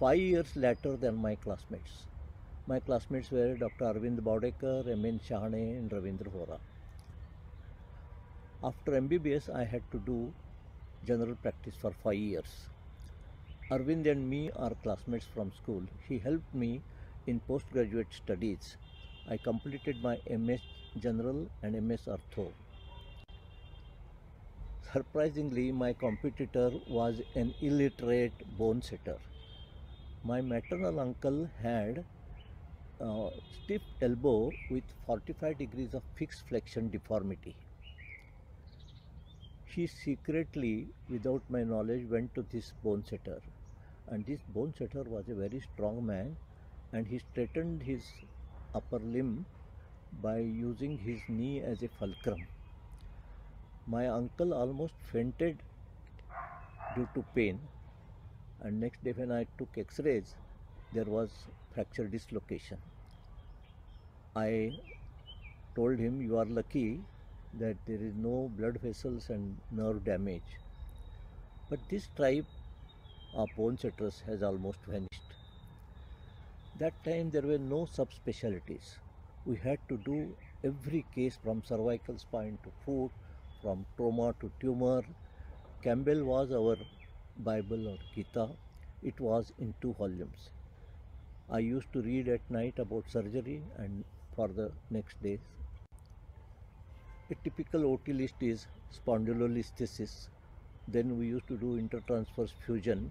five years later than my classmates. My classmates were Dr. Arvind Baudekar, M.N. Shahane, and Ravindra Hora. After MBBS, I had to do general practice for five years. Arvind and me are classmates from school. He helped me in postgraduate studies. I completed my MS General and MS Ortho. Surprisingly, my competitor was an illiterate bone setter. My maternal uncle had uh, stiff elbow with 45 degrees of fixed flexion deformity. He secretly, without my knowledge, went to this bone setter. And this bone setter was a very strong man and he straightened his upper limb by using his knee as a fulcrum. My uncle almost fainted due to pain and next day when I took x-rays there was fracture dislocation. I told him you are lucky that there is no blood vessels and nerve damage. But this tribe of bone setters has almost vanished. That time there were no subspecialties. We had to do every case from cervical spine to foot, from trauma to tumor. Campbell was our Bible or Gita. It was in two volumes. I used to read at night about surgery and for the next days. A typical OT list is spondylolisthesis. Then we used to do intertransverse fusion,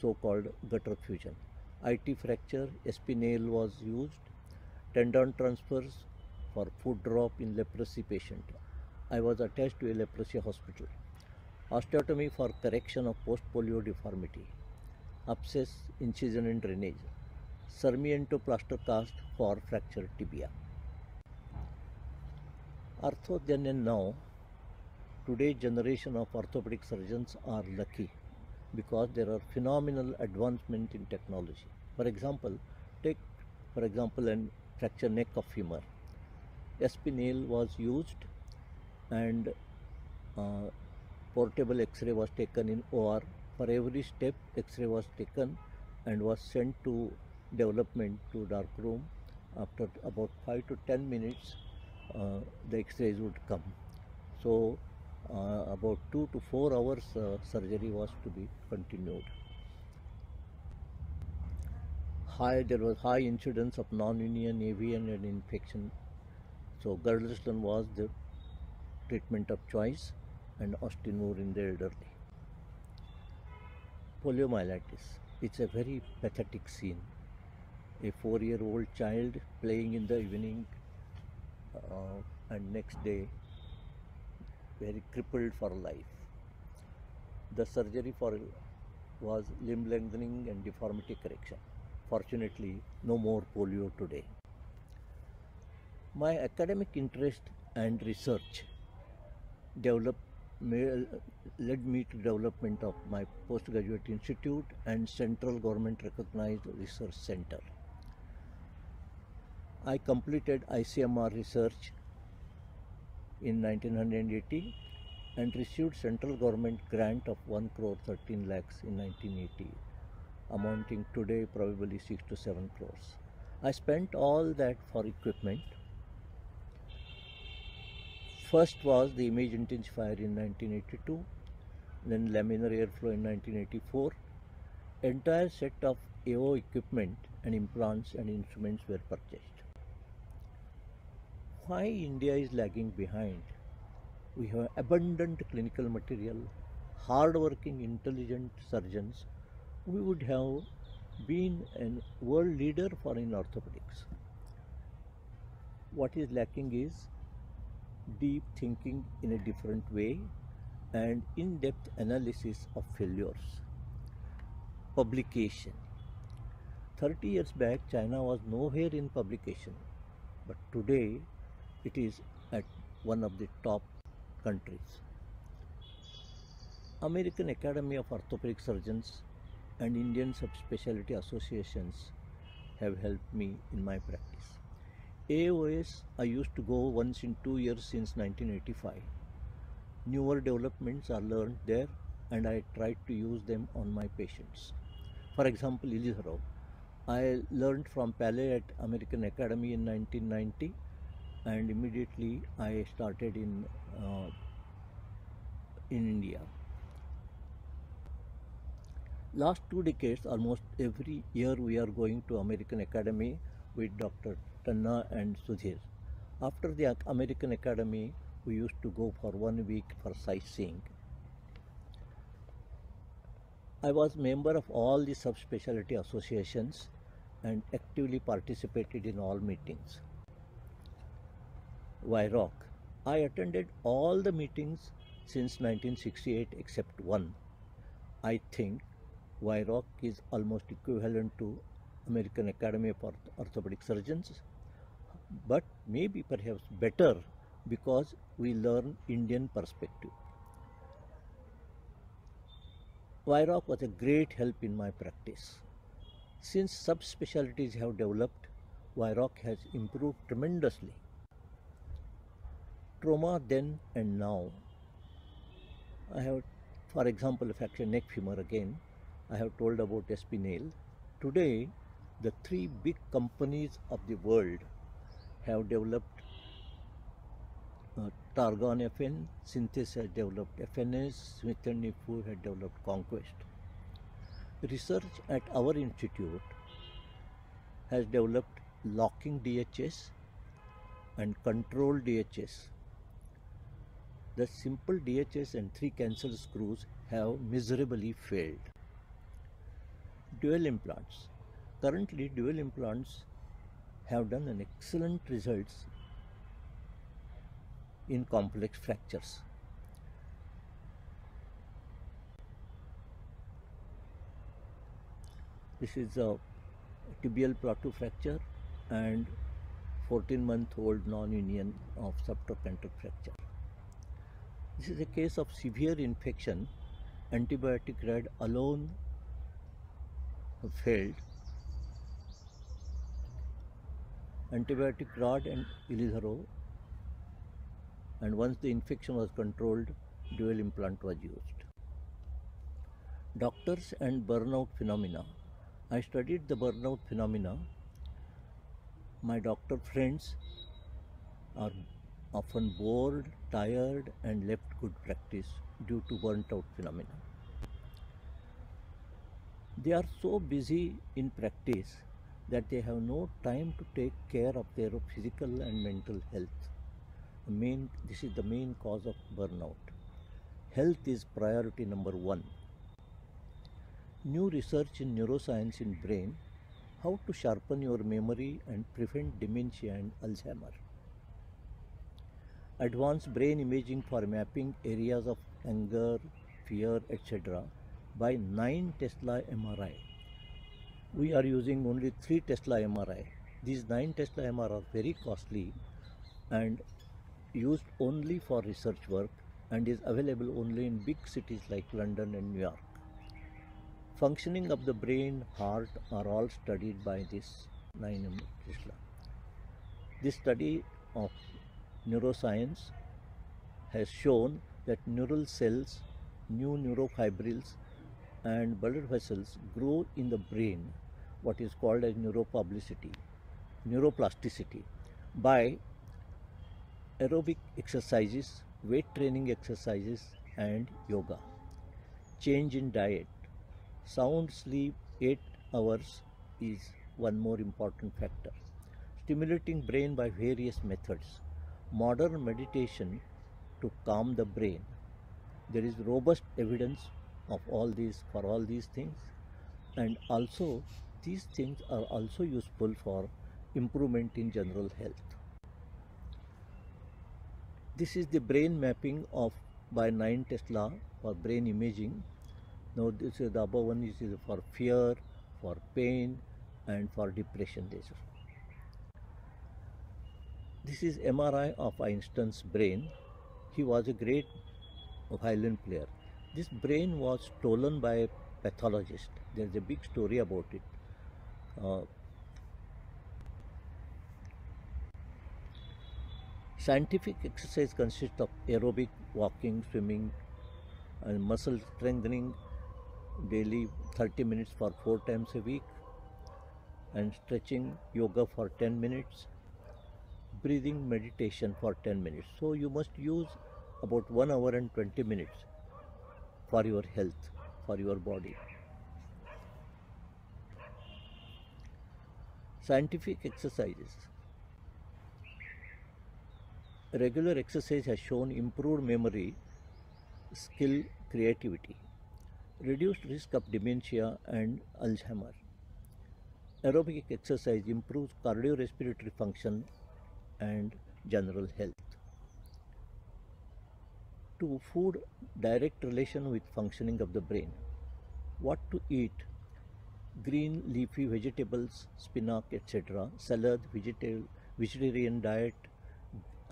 so-called gutter fusion. IT fracture, SP nail was used. Tendon transfers for foot drop in leprosy patient. I was attached to a leprosy hospital. Osteotomy for correction of post-polio deformity. Abscess, incision and drainage. Sarmiento plaster cast for fractured tibia. Ortho and now, today's generation of orthopedic surgeons are lucky because there are phenomenal advancement in technology. For example, take for example an fracture neck of femur. SP nail was used and uh, portable x-ray was taken in OR. For every step x-ray was taken and was sent to development to dark room. After about 5 to 10 minutes uh, the x-rays would come. So uh, about 2 to 4 hours uh, surgery was to be continued. High, there was high incidence of non-union AVN and infection. So Girdlestone was the treatment of choice and Austin Moore in the elderly. Poliomyelitis. It's a very pathetic scene. A four-year-old child playing in the evening uh, and next day very crippled for life. The surgery for was limb lengthening and deformity correction. Fortunately, no more polio today. My academic interest and research developed Uh, led me to development of my postgraduate institute and central government recognized research center. I completed ICMR research in 1980 and received central government grant of 1 crore 13 lakhs in 1980 amounting today probably 6 to 7 crores. I spent all that for equipment. First was the image intensifier in 1982, then laminar airflow in 1984. Entire set of AO equipment and implants and instruments were purchased why India is lagging behind. We have abundant clinical material, hard-working, intelligent surgeons. We would have been a world leader for in orthopedics. What is lacking is deep thinking in a different way and in-depth analysis of failures. Publication. 30 years back, China was nowhere in publication, but today it is at one of the top countries. American Academy of Orthopedic Surgeons and Indian subspecialty associations have helped me in my practice. AOS I used to go once in two years since 1985. Newer developments are learned there and I tried to use them on my patients. For example, Ilizarov. I learned from Paley at American Academy in 1990 and immediately I started in uh, in India. Last two decades, almost every year we are going to American Academy with Dr. Tanna and Sudhir. After the American Academy, we used to go for one week for sightseeing. I was a member of all the subspecialty associations and actively participated in all meetings. WIROC. I attended all the meetings since 1968 except one. I think WIROC is almost equivalent to American Academy of Orthopedic Surgeons, but maybe perhaps better because we learn Indian perspective. WIROC was a great help in my practice. Since subspecialties have developed, WIROC has improved tremendously. Trauma then and now. I have, for example, fracture neck femur again. I have told about SP nail. Today, the three big companies of the world have developed uh, Targon FN, Synthes has developed FNS, Smith & Nephew had developed Conquest. Research at our institute has developed locking DHS and control DHS. The simple DHS and three cancel screws have miserably failed. Dual implants. Currently, dual implants have done an excellent results in complex fractures. This is a tibial plateau fracture and 14 month old non-union of subtrochanter fracture. This is a case of severe infection. Antibiotic red alone failed. Antibiotic rod and Ilizarov and once the infection was controlled, dual implant was used. Doctors and burnout phenomena. I studied the burnout phenomena. My doctor friends are often bored, tired and left good practice due to burnt out phenomena. They are so busy in practice that they have no time to take care of their physical and mental health. Main this is the main cause of burnout. Health is priority number 1 new research in neuroscience in brain how to sharpen your memory and prevent dementia and alzheimer. Advanced brain imaging for mapping areas of anger fear etc by 9 tesla mri we are using only 3 tesla mri these 9 tesla mri are very costly and used only for research work and is available only in big cities like London and New York. Functioning of the brain, heart are all studied by this 9M Tesla. This study of neuroscience has shown that neural cells, new neurofibrils and blood vessels grow in the brain, what is called as neuropublicity, neuroplasticity, by aerobic exercises, weight training exercises and yoga. Change in diet. Sound sleep 8 hours is one more important factor. Stimulating brain by various methods. Modern meditation to calm the brain. There is robust evidence of all these for all these things and also these things are also useful for improvement in general health. This is the brain mapping of by 9 Tesla for brain imaging. Now this is the above one is for fear, for pain and for depression. This is MRI of Einstein's brain. He was a great violin player. This brain was stolen by a pathologist. There is a big story about it. Uh, Scientific exercise consists of aerobic, walking, swimming, and muscle strengthening, daily 30 minutes for four times a week and stretching yoga for 10 minutes breathing meditation for 10 minutes. So you must use about 1 hour and 20 minutes for your health for your body scientific exercises regular exercise has shown improved memory skill creativity reduced risk of dementia and alzheimer Aerobic exercise improves cardiorespiratory function and general health. To food, direct relation with functioning of the brain. What to eat? Green leafy vegetables, spinach, etc. Salad, vegetable, vegetarian diet.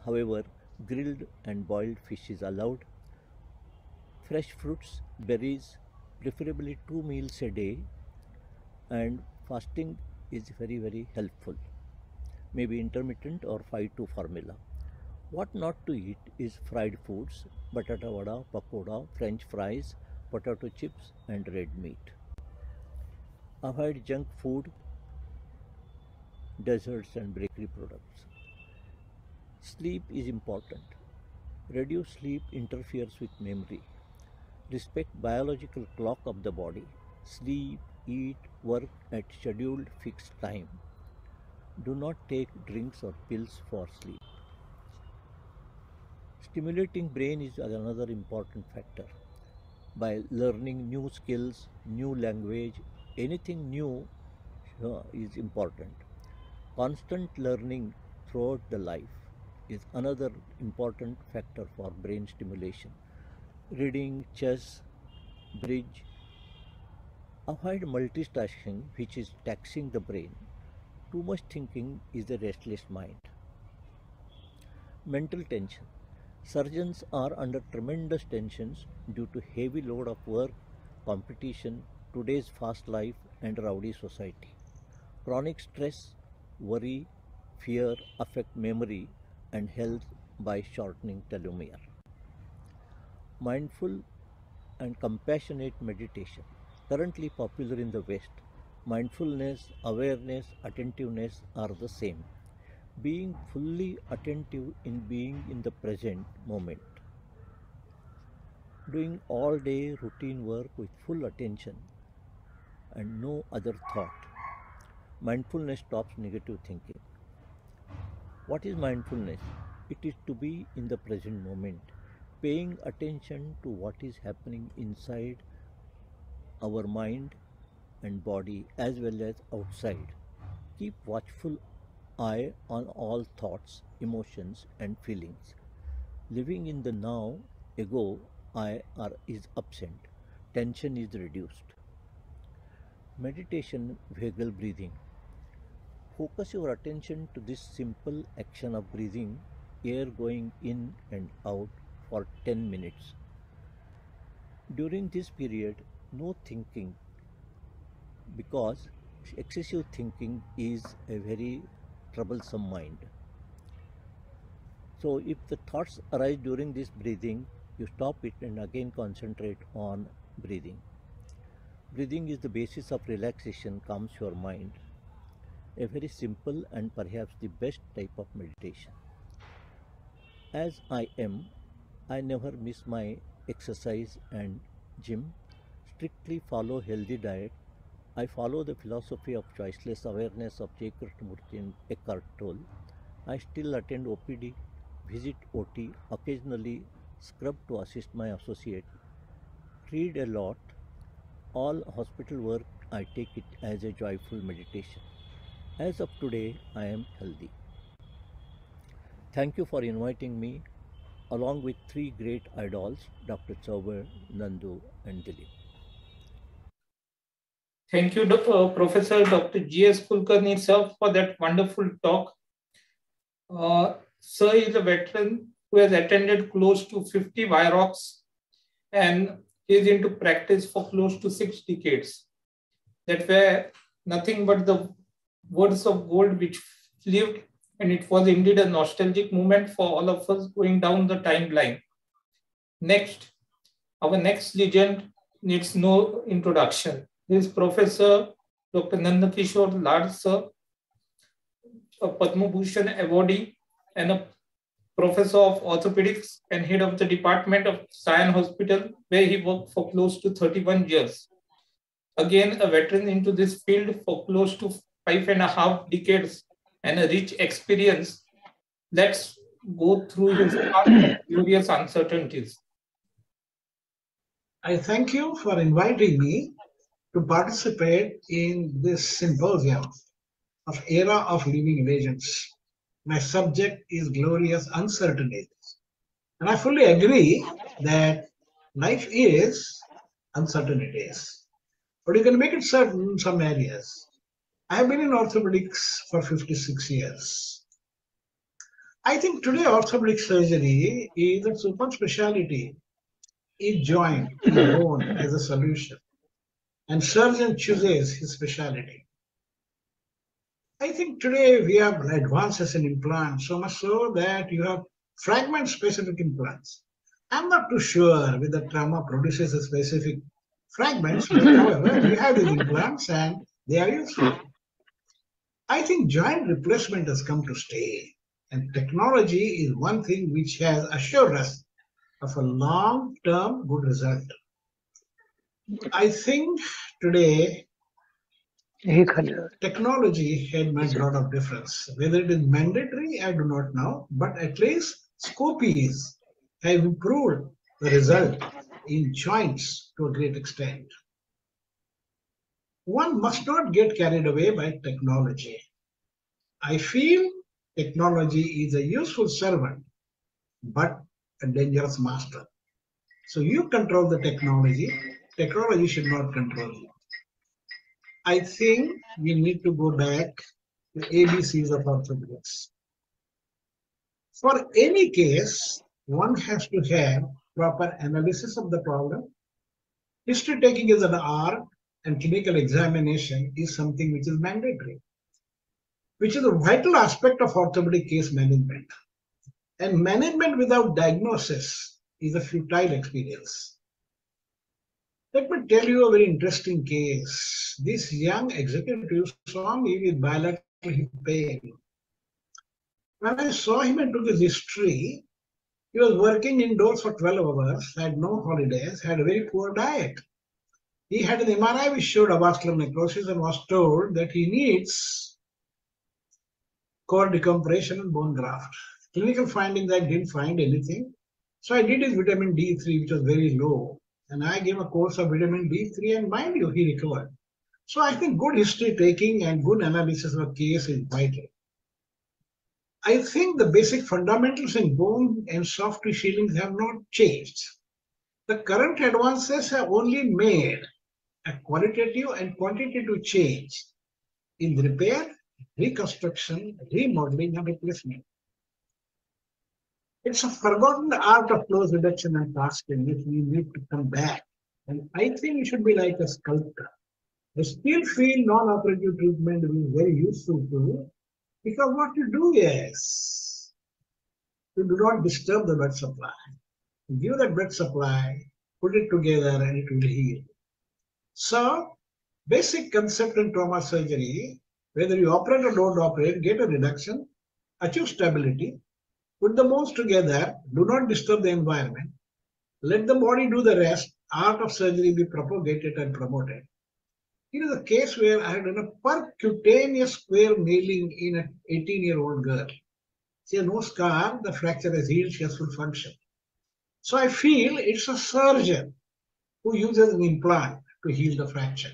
However, grilled and boiled fish is allowed. Fresh fruits, berries, preferably two meals a day and fasting is very very helpful maybe intermittent or 5 to formula what not to eat is fried foods batata vada pakoda french fries potato chips and red meat avoid junk food desserts and bakery products sleep is important reduced sleep interferes with memory respect biological clock of the body sleep eat, work at scheduled fixed time. Do not take drinks or pills for sleep. Stimulating brain is another important factor. By learning new skills, new language, anything new is important. Constant learning throughout the life is another important factor for brain stimulation. Reading, chess, bridge, Avoid multitasking, which is taxing the brain. Too much thinking is a restless mind. Mental tension. Surgeons are under tremendous tensions due to heavy load of work, competition, today's fast life, and rowdy society. Chronic stress, worry, fear affect memory and health by shortening telomere. Mindful and compassionate meditation currently popular in the West, mindfulness, awareness, attentiveness are the same. Being fully attentive in being in the present moment. Doing all day routine work with full attention and no other thought. Mindfulness stops negative thinking. What is mindfulness? It is to be in the present moment, paying attention to what is happening inside our mind and body as well as outside. Keep watchful eye on all thoughts, emotions and feelings. Living in the now, ego, I are, is absent. Tension is reduced. Meditation, vagal breathing. Focus your attention to this simple action of breathing, air going in and out for 10 minutes. During this period, no thinking because excessive thinking is a very troublesome mind. So if the thoughts arise during this breathing, you stop it and again concentrate on breathing. Breathing is the basis of relaxation, calms your mind. A very simple and perhaps the best type of meditation. As I am, I never miss my exercise and gym strictly follow healthy diet. I follow the philosophy of choiceless awareness of J. Krishnamurti and Eckhart Tolle. I still attend OPD, visit OT, occasionally scrub to assist my associate, read a lot. All hospital work, I take it as a joyful meditation. As of today, I am healthy. Thank you for inviting me along with three great idols, Dr. Chaubal, Nandu, and Dilip. Thank you, uh, Professor Dr. G.S. Kulkarni, sir, for that wonderful talk. Uh, sir is a veteran who has attended close to 50 WIROCs and is into practice for close to six decades. That were nothing but the words of gold which lived, and it was indeed a nostalgic moment for all of us going down the timeline. Next, our next legend needs no introduction. This Professor Dr. Nandakishore Laud sir, a Padma Bhushan awardee and a professor of orthopedics and head of the department of Sion Hospital, where he worked for close to 31 years. Again, a veteran into this field for close to five and a half decades and a rich experience. Let's go through his glorious uncertainties. I thank you for inviting me to participate in this symposium of era of living legends. My subject is glorious uncertainties. And I fully agree that life is uncertainties. But you can make it certain in some areas. I have been in orthopedics for 56 years. I think today orthopedic surgery is a super specialty. Each joint bone as a solution, and surgeon chooses his specialty. I think today we have advances in implants, so much so that you have fragment specific implants. I'm not too sure whether trauma produces a specific fragments, but however, we have these implants and they are useful. I think joint replacement has come to stay, and technology is one thing which has assured us of a long term good result. I think today technology had made a lot of difference. Whether it is mandatory, I do not know, but at least scopies have improved the result in joints to a great extent. One must not get carried away by technology. I feel technology is a useful servant, but a dangerous master. So you control the technology, technology should not control you. I think we need to go back to ABCs of orthopedics. For any case, one has to have proper analysis of the problem. History taking is an art and clinical examination is something which is mandatory, which is a vital aspect of orthopedic case management. And management without diagnosis is a futile experience. Let me tell you a very interesting case. This young executive saw me with bilateral hip pain. When I saw him and took his history, he was working indoors for 12 hours, had no holidays, had a very poor diet. He had an MRI which showed avascular necrosis and was told that he needs core decompression and bone graft. Clinical findings, I didn't find anything. So I did his vitamin D3, which was very low and I gave a course of vitamin D3 and mind you, he recovered. So I think good history taking and good analysis of a case is vital. I think the basic fundamentals in bone and soft tissue healing have not changed. The current advances have only made a qualitative and quantitative change in repair, reconstruction, remodeling, and replacement. It's a forgotten art of close reduction and casting which we need to come back. And I think it should be like a sculptor. The steel field non-operative treatment is very useful to because what you do is you do not disturb the blood supply. You give that blood supply, put it together, and it will heal. So, basic concept in trauma surgery, whether you operate or don't operate, get a reduction, achieve stability, Put the bones together, do not disturb the environment. Let the body do the rest. Art of surgery be propagated and promoted. Here is a case where I had done a percutaneous square nailing in an 18 year old girl. She has no scar, the fracture has healed, she has full function. So I feel it's a surgeon who uses an implant to heal the fracture.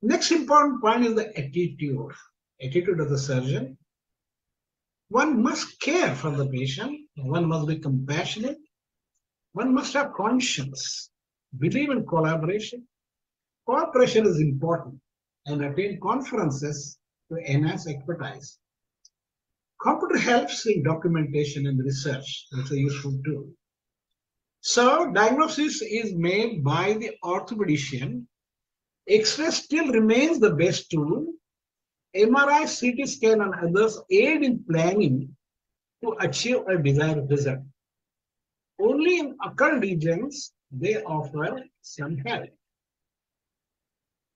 Next important point is the attitude. Attitude of the surgeon one must care for the patient, one must be compassionate, one must have conscience, believe in collaboration. Cooperation is important and attend conferences to enhance expertise. Computer helps in documentation and research. It's a useful tool. So diagnosis is made by the orthopedician. X-ray still remains the best tool MRI, CT scan, and others aid in planning to achieve a desired result. Only in occult regions, they offer some help.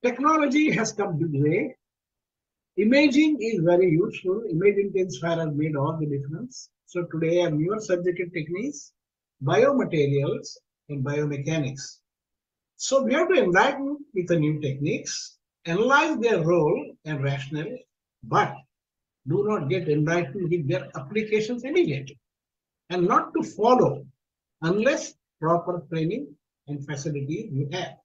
Technology has come big way. Imaging is very useful. Image intensifier has made all the difference. So today are newer surgical techniques, biomaterials, and biomechanics. So we have to enlighten with the new techniques, analyze their role and rationale, but do not get enlightened with their applications immediately and not to follow unless proper training and facilities you have.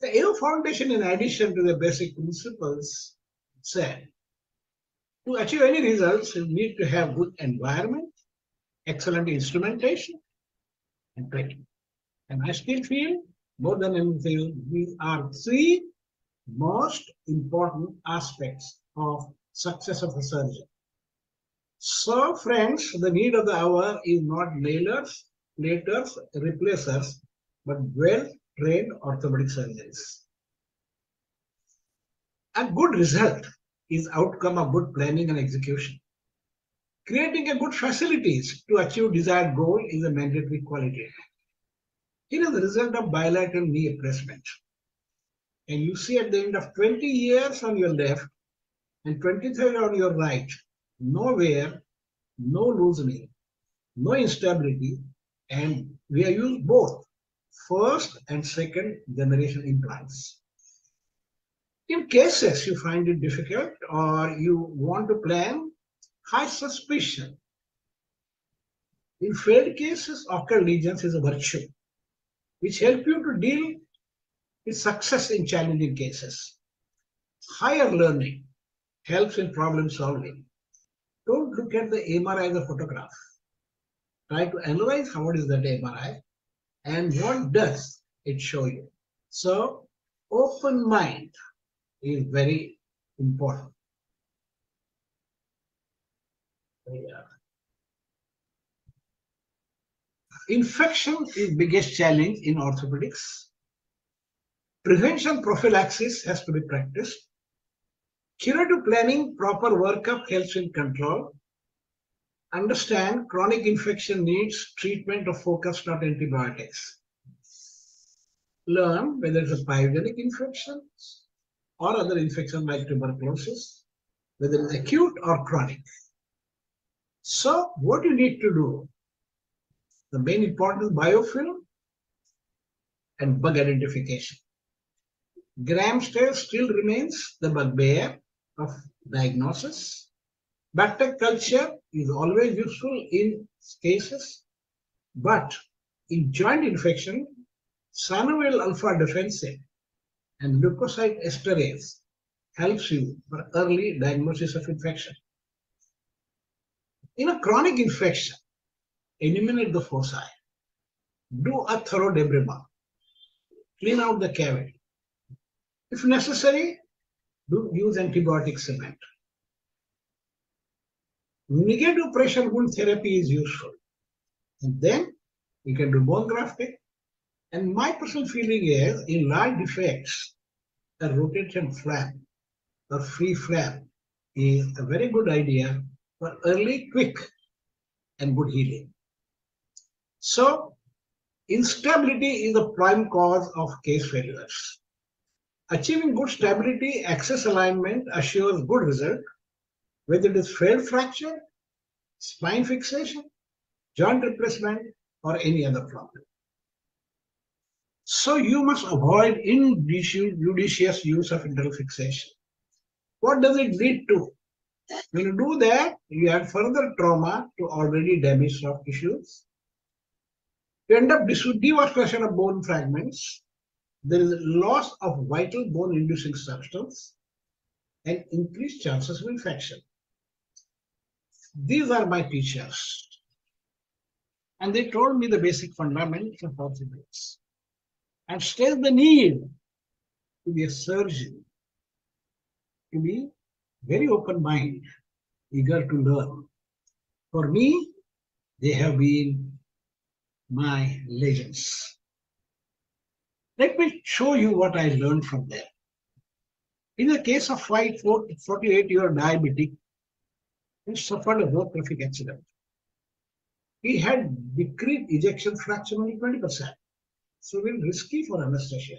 The AO Foundation, in addition to the basic principles, said to achieve any results, you need to have good environment, excellent instrumentation, and training. And I still feel more than anything, these are three most important aspects of success of the surgeon. So, friends, the need of the hour is not nailers, platers, replacers, but well-trained orthopedic surgeons. A good result is outcome of good planning and execution. Creating a good facilities to achieve desired goal is a mandatory quality. Here is the result of bilateral knee replacement. And you see at the end of 20 years on your left and 23 on your right, no wear, no loosening, no instability, and we have used both first and second generation implants. In cases you find it difficult or you want to plan, high suspicion. In failed cases, occult lesions is a virtue which help you to deal with success in challenging cases. Higher learning helps in problem solving. Don't look at the MRI as a photograph. Try to analyze how how is that MRI and what does it show you. So open mind is very important. Yeah. Infection is biggest challenge in orthopedics. Prevention prophylaxis has to be practiced. Curative planning, proper workup helps in control. Understand chronic infection needs treatment of focus, not antibiotics. Learn whether it's a pyogenic infection or other infection like tuberculosis, whether it's acute or chronic. So what you need to do, the main important biofilm and bug identification. Gram stain still remains the bugbear of diagnosis. Bacterial culture is always useful in cases, but in joint infection, synovial alpha defensin and leukocyte esterase helps you for early diagnosis of infection. In a chronic infection, eliminate the foci. Do a thorough debridement. Clean out the cavity. If necessary, do use antibiotic cement. Negative pressure wound therapy is useful. And then you can do bone grafting. And my personal feeling is in large defects, a rotation flap or free flap is a very good idea for early, quick, and good healing. So, instability is the prime cause of case failures. Achieving good stability, axis alignment assures good result, whether it is failed fracture, spine fixation, joint replacement, or any other problem. So you must avoid injudicious use of internal fixation. What does it lead to? When you do that, you add further trauma to already damaged soft tissues. You end up devasculation of bone fragments. There is a loss of vital bone inducing substance and increased chances of infection. These are my teachers. And they told me the basic fundamentals of orthopedics and still the need to be a surgeon, to be very open mind, eager to learn. For me, they have been my legends. Let me show you what I learned from them. In the case of 48 year diabetic, he suffered a road traffic accident. He had decreased ejection fraction only 20%. so very risky for anesthesia.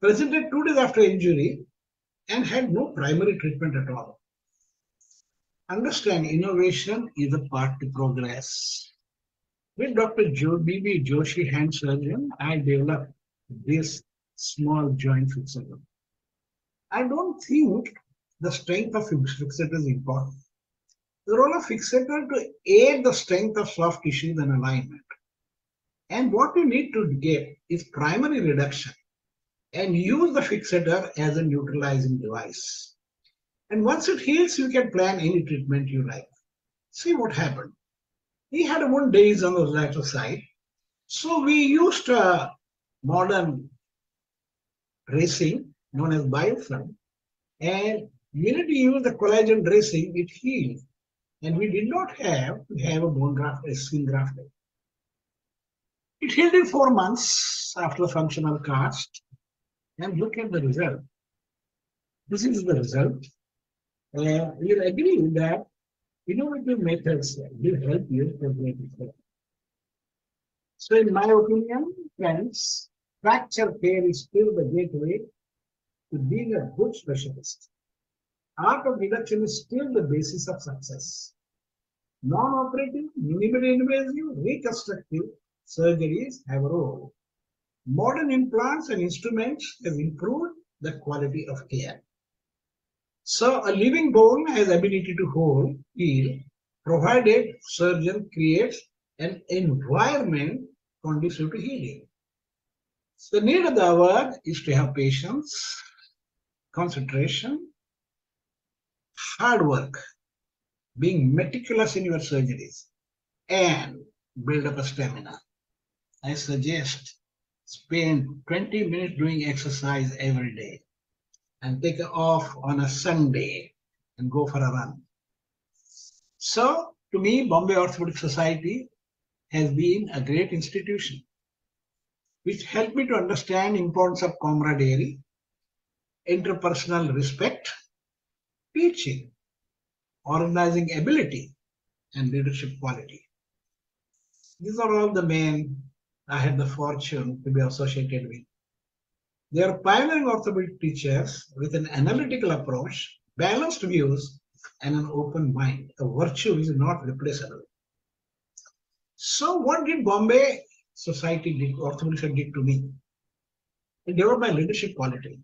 Presented two days after injury and had no primary treatment at all. Understand, innovation is a part to progress. With Dr. Jo B.B. Joshi, hand surgeon, I developed this small joint fixator. I don't think the strength of fixator is important. The role of fixator to aid the strength of soft tissues and alignment. And what you need to get is primary reduction and use the fixator as a neutralizing device. And once it heals, you can plan any treatment you like. See what happened. He had one days on the lateral side. So we used a modern dressing known as biofilm. And minute you use the collagen dressing, it healed. And we did not have to have a bone graft, a skin grafting. It healed in four months after the functional cast. And look at the result. This is the result. Uh, you'll agree that innovative methods will help you to it So in my opinion, friends, fracture care is still the gateway to being a good specialist. Art of reduction is still the basis of success. Non-operative, minimally invasive, reconstructive surgeries have a role. Modern implants and instruments have improved the quality of care. So a living bone has ability to hold, heal, provided surgeon creates an environment conducive to healing. So the need of the hour is to have patience, concentration, hard work, being meticulous in your surgeries, and build up a stamina. I suggest spend 20 minutes doing exercise every day and take off on a Sunday and go for a run. So, to me, Bombay Orthopedic Society has been a great institution which helped me to understand importance of camaraderie, interpersonal respect, teaching, organizing ability, and leadership quality. These are all the men I had the fortune to be associated with. They are pioneering orthopedic teachers with an analytical approach, balanced views, and an open mind. A virtue is not replaceable. So, what did Bombay Society did, Orthopedic did to me? It developed my leadership quality.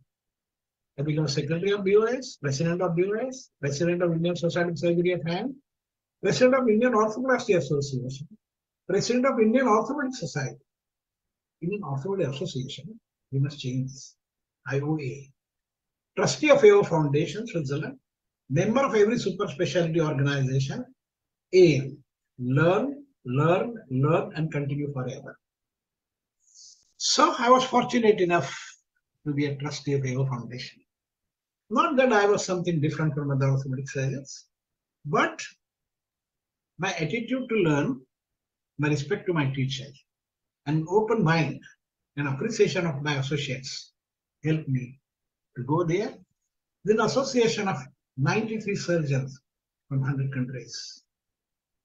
I became secretary of BOS, president of BOS, president of Indian Society of Surgery at Hand, president of Indian Arthroplasty Association, president of Indian Orthopedic Society, Indian Orthopedic Association, we must change this. IOA. Trustee of AO Foundation, Switzerland. Member of every super specialty organization. Aim. Learn, learn, learn, and continue forever. So I was fortunate enough to be a trustee of AO Foundation. Not that I was something different from other orthopedic surgeons, but my attitude to learn, my respect to my teachers, an open mind and appreciation of my associates helped me to go there. Then association of 93 surgeons from 100 countries.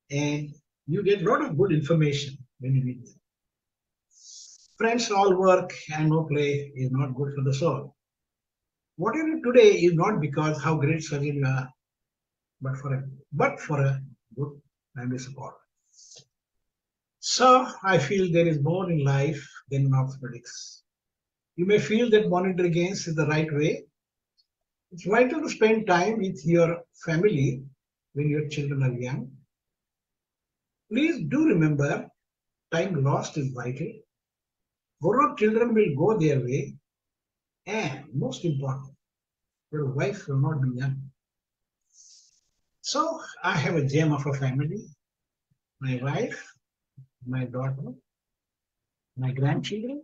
And you get a lot of good information when you meet them. Friends, all work and no play is not good for the soul. What you do today is not because how great surgeon you are, but for a but for a good family support. So I feel there is more in life than in orthopedics. You may feel that monetary gains is the right way. It's vital to spend time with your family when your children are young. Please do remember time lost is vital. Grown children will go their way. And most important, your wife will not be young. So I have a gem of a family, my wife, my daughter, my grandchildren,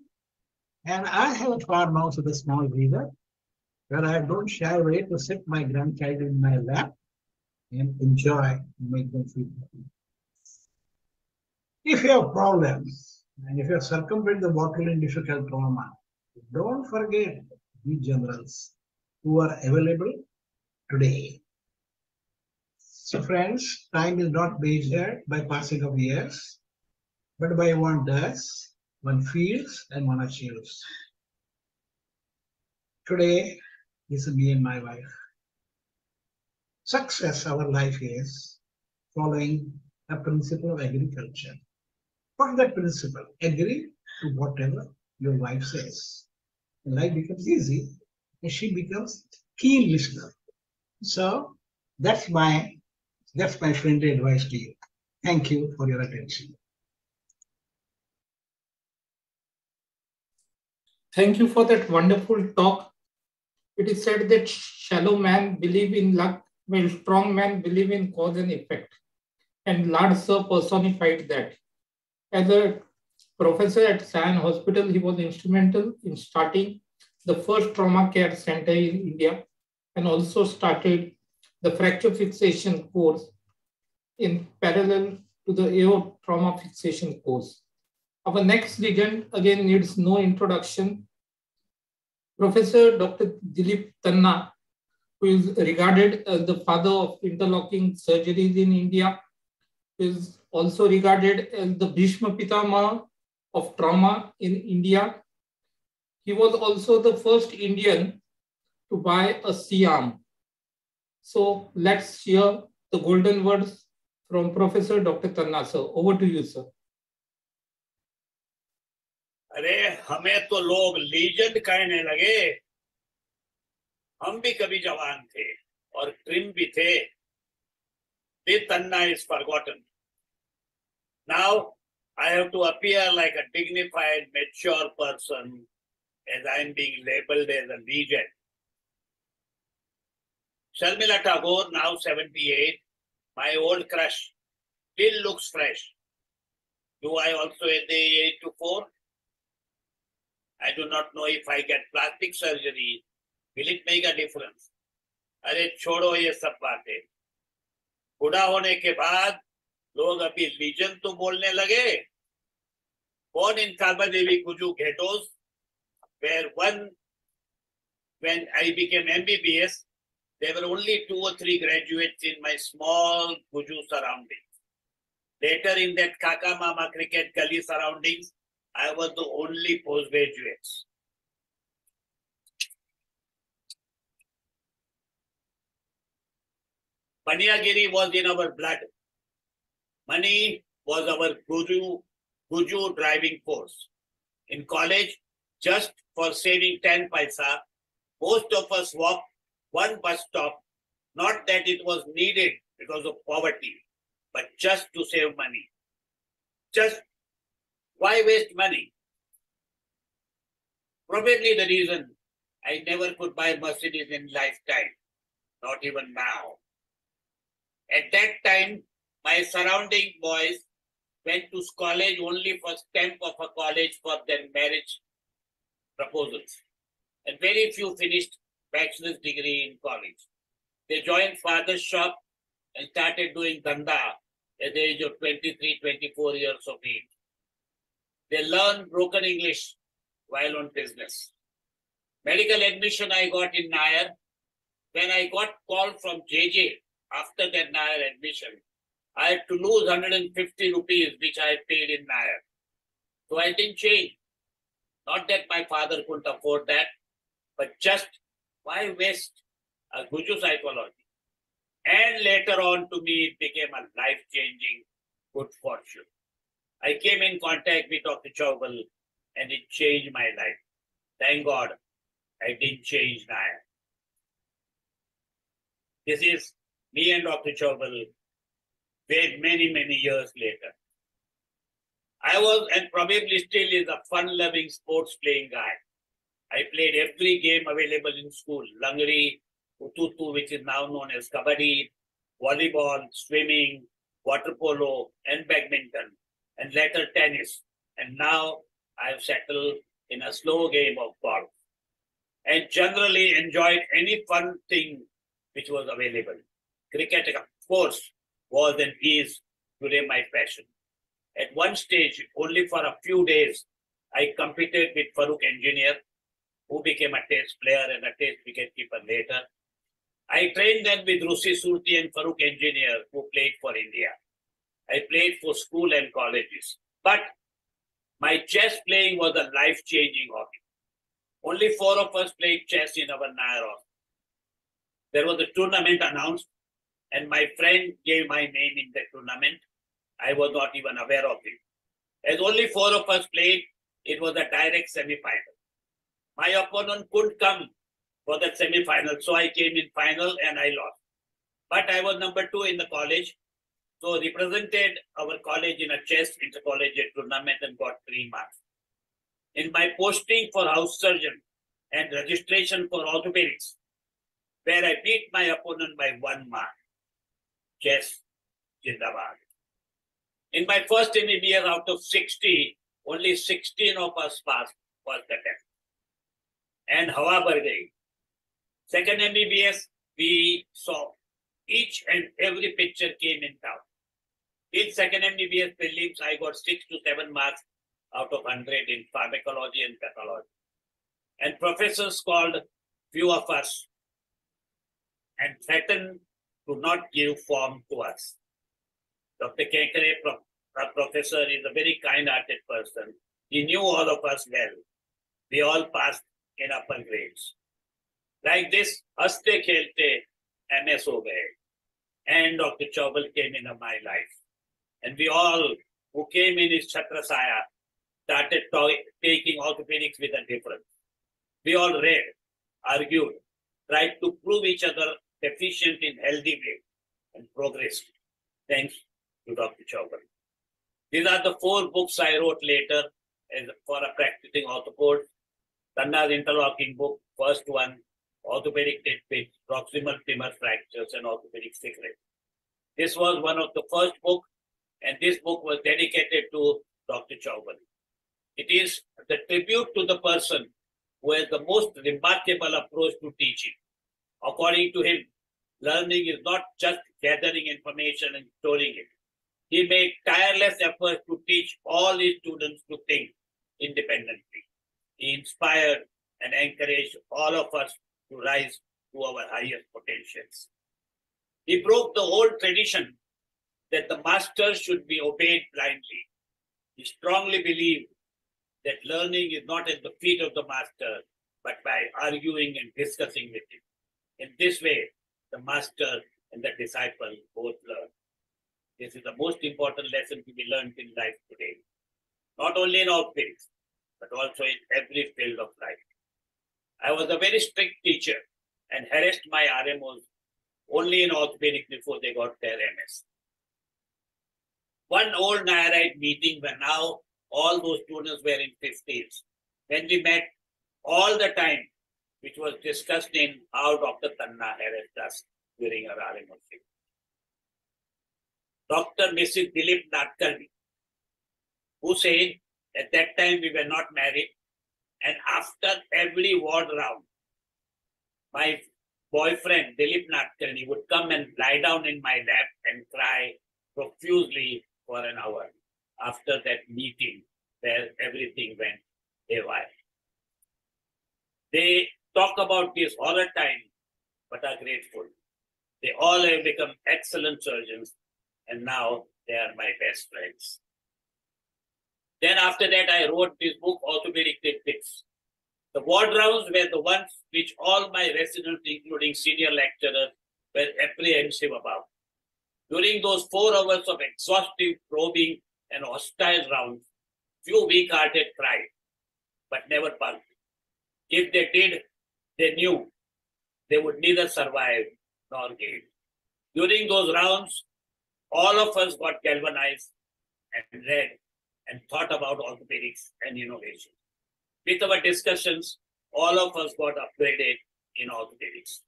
and I have a farmhouse with a small river where I don't shy away to sit my grandchild in my lap and enjoy and make them feel happy. If you have problems and if you circumvent the bottling difficult trauma, don't forget the generals who are available today. So friends, time is not measured by passing of years, but by one does one feels and one achieves. Today, is me and my wife. Success, our life is following a principle of agriculture. Is that principle? Agree to whatever your wife says. Life becomes easy and she becomes keen listener. So that's my that's my friendly advice to you. Thank you for your attention. Thank you for that wonderful talk. It is said that shallow man believe in luck, while strong man believe in cause and effect. And Laud Sir personified that. As a professor at Sion Hospital, he was instrumental in starting the first trauma care center in India and also started the fracture fixation course in parallel to the AO trauma fixation course. Our next legend again needs no introduction. Professor Dr. Dilip Tanna, who is regarded as the father of interlocking surgeries in India, is also regarded as the Bhishma Pitama of trauma in India. He was also the first Indian to buy a C-arm. So let's hear the golden words from Professor Dr. Tanna sir. Over to you, sir. अरे हमें तो लोग legend कहने लगे हम भी कभी जवान थे और ट्रिम भी थे Tanna is forgotten. Now I have to appear like a dignified, mature person as I am being labeled as a legend. Sharmila Tagore, now 78, my old crush, still looks fresh. Do I also at the age to four? I do not know if I get plastic surgery, will it make a difference? अरे छोड़ो ये सब बातें बूढ़ा होने के बाद लोग अभी लीजन तो बोलने लगे। कौन इन साबा देवी Gujju ghettos? Where one when I became M B B S there only two or three graduate in my small Gujju surrounding later in that काका मामा क्रिकेट गली surrounding I was the only post graduate बनियागिरी was in our blood Money was our Guru, Guju driving force. In college, just for saving 10 paisa, most of us walked one bus stop, not that it was needed because of poverty, but just to save money. Just why waste money? Probably the reason I never could buy Mercedes in lifetime, not even now. At that time, my surrounding boys went to college only for stamp of a college for their marriage proposals. And very few finished bachelor's degree in college. They joined father's shop and started doing dhanda at the age of 23, 24 years of age. They learned broken English while on business. Medical admission I got in Nair. When I got call from JJ after that Nair admission, I had to lose 150 rupees, which I paid in Nair. So I didn't change. Not that my father couldn't afford that, but just why waste a Guju psychology? And later on, to me, it became a life changing good fortune. I came in contact with Dr. Chaubal and it changed my life. Thank God I didn't change Nair. This is me and Dr. Chaubal many, many years later. I was and probably still is a fun-loving sports playing guy. I played every game available in school, Langri, Ututu, which is now known as Kabaddi, volleyball, swimming, water polo, and badminton, and later tennis. And now I've settled in a slow game of golf. And generally enjoyed any fun thing which was available. Cricket, of course, was and is today my passion. At one stage, only for a few days, I competed with Farooq Engineer, who became a test player and a test wicketkeeper later. I trained then with Rusi Surti and Farooq Engineer, who played for India. I played for school and colleges. But My chess playing was a life changing hobby. Only four of us played chess in our Nair There was a tournament announced, and my friend gave my name in the tournament. I was not even aware of it. As only four of us played, it was a direct semi-final. My opponent couldn't come for the semi-final, so I came in final and I lost. But I was number two in the college, so represented our college in a chess intercollegiate tournament and got three marks. In my posting for house surgeon and registration for orthopedics, where I beat my opponent by one mark. Chess, Jindabad. In my first MBBS out of 60, only 16 of us passed first attempt. And however, second MBBS, we saw each and every picture came in town. In second MBBS prelims, I got six to seven marks out of 100 in pharmacology and pathology. And professors called few of us and threatened to not give form to us. Dr. Kekere, a uh, professor, is a very kind-hearted person. He knew all of us well. We all passed in upper grades. Like this, Haste Khelte MS ho And Dr. Chaubal came into my life. And we all who came in his Chhatrasaya started taking orthopedics with a difference. We all read, argued, tried to prove each other deficient in healthy way and progressed. Thanks to Dr. Chaubal. These are the four books I wrote later as, for a practicing orthopod. Tanna's interlocking book, first one, orthopedic tidbits, proximal femur fractures, and orthopedic secrets. This was one of the first book, and this book was dedicated to Dr. Chaubal. It is the tribute to the person who has the most remarkable approach to teaching. According to him, learning is not just gathering information and storing it. He made tireless efforts to teach all his students to think independently. He inspired and encouraged all of us to rise to our highest potentials. He broke the old tradition that the master should be obeyed blindly. He strongly believed that learning is not at the feet of the master, but by arguing and discussing with him. In this way, the master and the disciple both learn. This is the most important lesson to be learned in life today. Not only in all fields, but also in every field of life. I was a very strict teacher and harassed my RMOs only in orthopedic before they got their MS. One old NIRITE meeting where now all those students were in 50s. When we met all the time, which was discussed in how Dr. Tanna harassed us during her RMO Dr. Mrs. Dilip Nadkarni, who said at that time we were not married, and after every ward round, my boyfriend Dilip Nadkarni would come and lie down in my lap and cry profusely for an hour after that meeting where everything went haywire. They talk about this all the time, but are grateful. They all have become excellent surgeons, and now they are my best friends. Then after that, I wrote this book, Orthopedic Tidbits. The ward rounds were the ones which all my residents, including senior lecturers, were apprehensive about. During those four hours of exhaustive probing and hostile rounds, few weak-hearted cried, but never bugged. If they did, they knew they would neither survive nor gain. During those rounds, all of us got galvanized and read and thought about orthopedics and innovation. With our discussions, all of us got upgraded in orthopedics.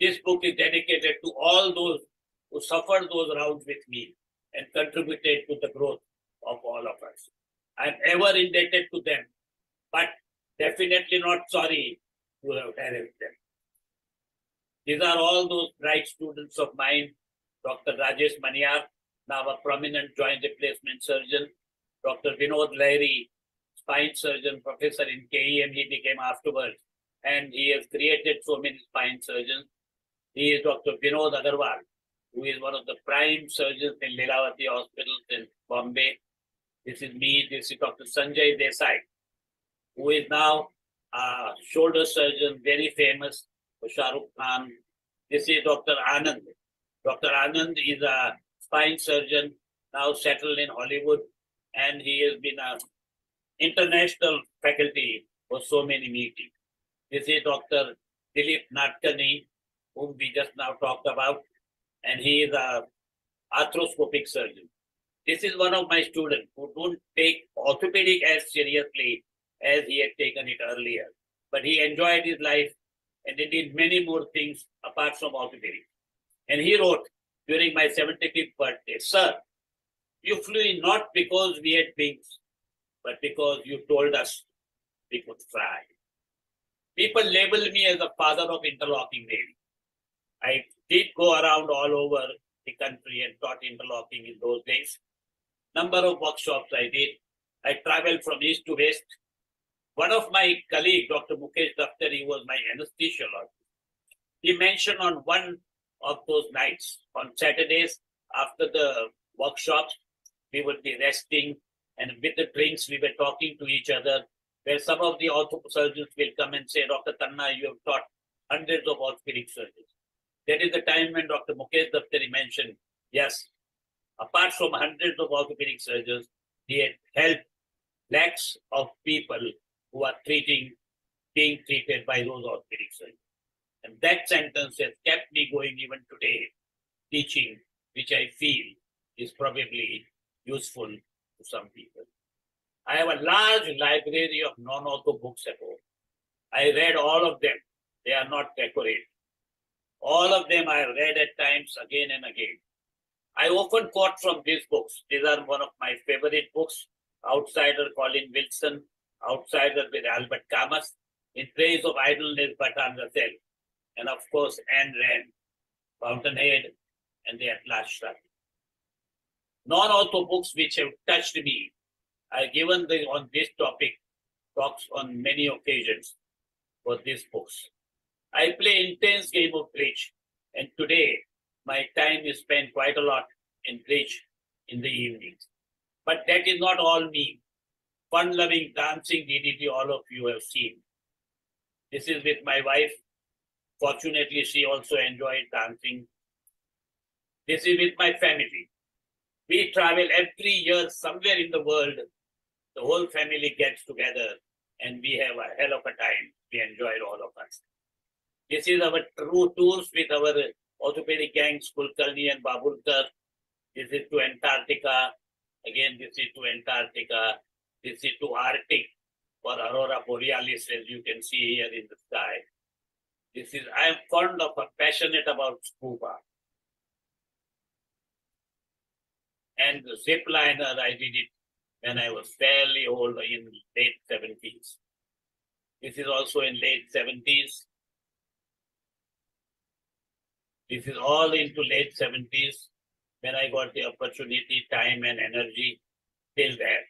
This book is dedicated to all those who suffered those rounds with me and contributed to the growth of all of us. I'm ever indebted to them, but definitely not sorry These are all those bright students of mine. Dr. Rajesh Maniyar, now a prominent joint replacement surgeon. Dr. Vinod Laheri, spine surgeon, professor in KEM, he became afterwards. And he has created so many spine surgeons. He is Dr. Vinod Agarwal, who is one of the prime surgeons in Lilavati hospitals in Bombay. This is me. This is Dr. Sanjay Desai, who is now a shoulder surgeon, very famous for Khan. This is Dr. Anand. Dr. Anand is a spine surgeon now settled in Hollywood, and he has been a international faculty for so many meetings. This is Dr. Dilip Nadkarni, whom we just now talked about, and he is a arthroscopic surgeon. This is one of my students who don't take orthopedic as seriously as he had taken it earlier. But he enjoyed his life and he did many more things apart from orthopedic. And he wrote during my 75th birthday, Sir, you flew in not because we had wings, but because you told us we could fly. People label me as the father of interlocking navy. I did go around all over the country and taught interlocking in those days. Number of workshops I did. I traveled from east to west. One of my colleagues, Dr. Mukesh Daftari, was my anesthesiologist. He mentioned on one of those nights, on Saturdays, after the workshops, we would be resting, and with the drinks, we were talking to each other. Where some of the ortho surgeons will come and say, Dr. Tanna, you have taught hundreds of orthopedic surgeons. That is the time when Dr. Mukesh Daftari mentioned, yes, apart from hundreds of orthopedic surgeons, he had helped lakhs of people who are treating, being treated by those orthopedic surgeons. And that sentence has kept me going even today, teaching, which I feel is probably useful to some people. I have a large library of non-ortho books at home. I read all of them. They are not decorated. All of them I read at times again and again. I often quote from these books. These are one of my favorite books. Outsider Colin Wilson, Outsider with Albert Camus, In Praise of Idleness by Bertrand Russell, and of course Ayn Rand, Fountainhead, and the Atlas Shrugged. Non-ortho books which have touched me. I've given the, on this topic talks on many occasions for these books. I play intense game of bridge, and today my time is spent quite a lot in bridge in the evenings. But that is not all me. Fun-loving dancing DDT, all of you have seen. This is with my wife. Fortunately, she also enjoyed dancing. This is with my family. We travel every year somewhere in the world. The whole family gets together and we have a hell of a time. We enjoy all of us. This is our true tours with our orthopedic gangs, Kulkarni and Babulkar. This is to Antarctica. Again, this is to Antarctica. This is to Arctic for Aurora Borealis, as you can see here in the sky. This is, I am fond of, passionate about scuba. And the zip liner, I did it when I was fairly old in late 70s. This is also in late 70s. This is all into late 70s when I got the opportunity, time, and energy till there.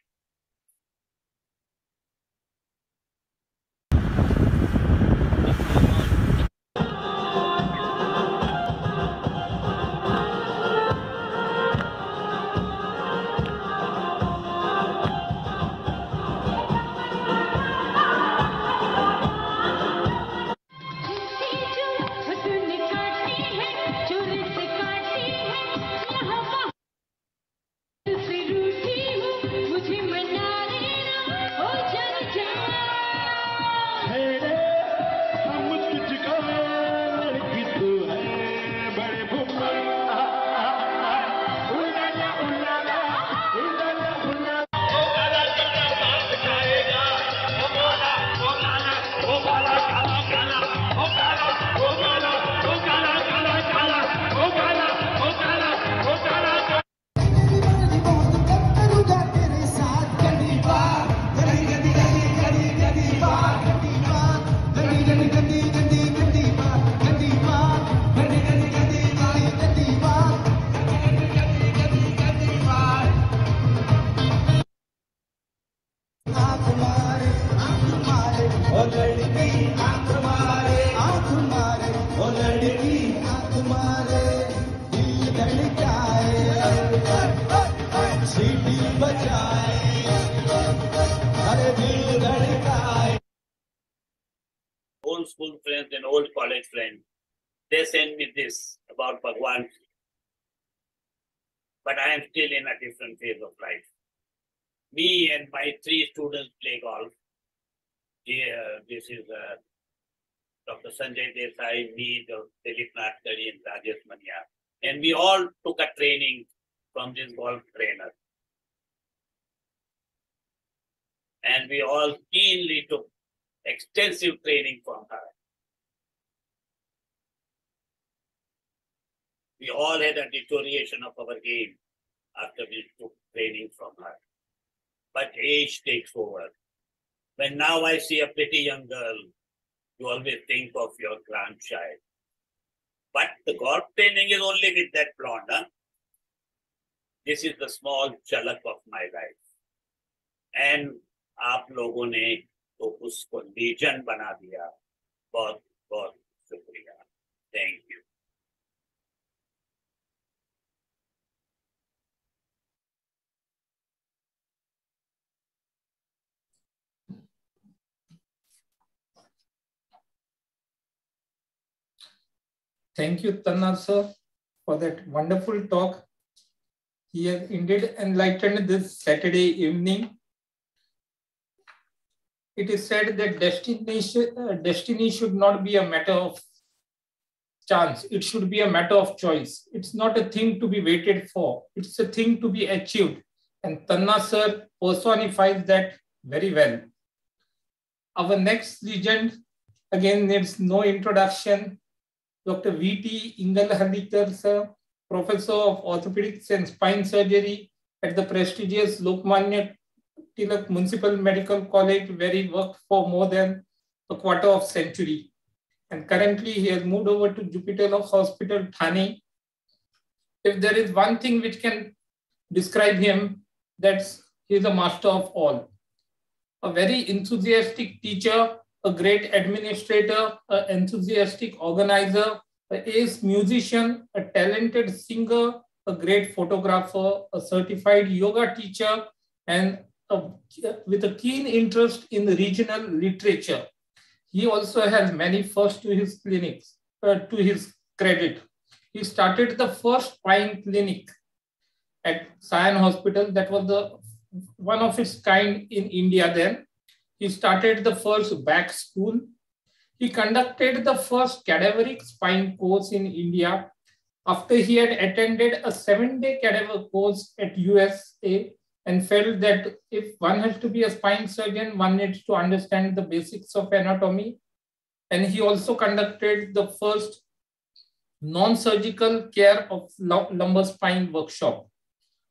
Friends, they send me this about Bhagwan. But I am still in a different phase of life. Me and my three students play golf. Here, this is uh, Dr. Sanjay Desai, me, Dr. Dilip Nadkarni, and Rajesh Maniyar. And we all took a training from this golf trainer. And we all keenly took extensive training from her. We all had a deterioration of our game after we took training from her. But age takes over. When now I see a pretty young girl, you always think of your grandchild. But the golf training is only with that blonde. Huh? This is the small झलक of my life. And आप लोगों ने तो उसको legion बना दिया बहुत बहुत शुक्रिया thank Thank you, Tanna sir, for that wonderful talk. He has indeed enlightened this Saturday evening. It is said that destination, uh, destiny should not be a matter of chance. It should be a matter of choice. It's not a thing to be waited for. It's a thing to be achieved. And Tanna sir personifies that very well. Our next legend, again, needs no introduction. Dr. V.T. Ingalhalikar, sir, Professor of Orthopedics and Spine Surgery at the prestigious Lokmanya Tilak Municipal Medical College, where he worked for more than a quarter of century. And currently he has moved over to Jupiter Hospital, Thane. If there is one thing which can describe him, that's he's a master of all. A very enthusiastic teacher, a great administrator, an enthusiastic organizer, an ace musician, a talented singer, a great photographer, a certified yoga teacher, and a, with a keen interest in regional literature. He also has many firsts to his clinics, uh, to his credit. He started the first spine clinic at Sion Hospital. That was the one of its kind in India then. He started the first back school. He conducted the first cadaveric spine course in India after he had attended a seven-day cadaver course at USA and felt that if one has to be a spine surgeon, one needs to understand the basics of anatomy. And he also conducted the first non-surgical care of lumbar spine workshop.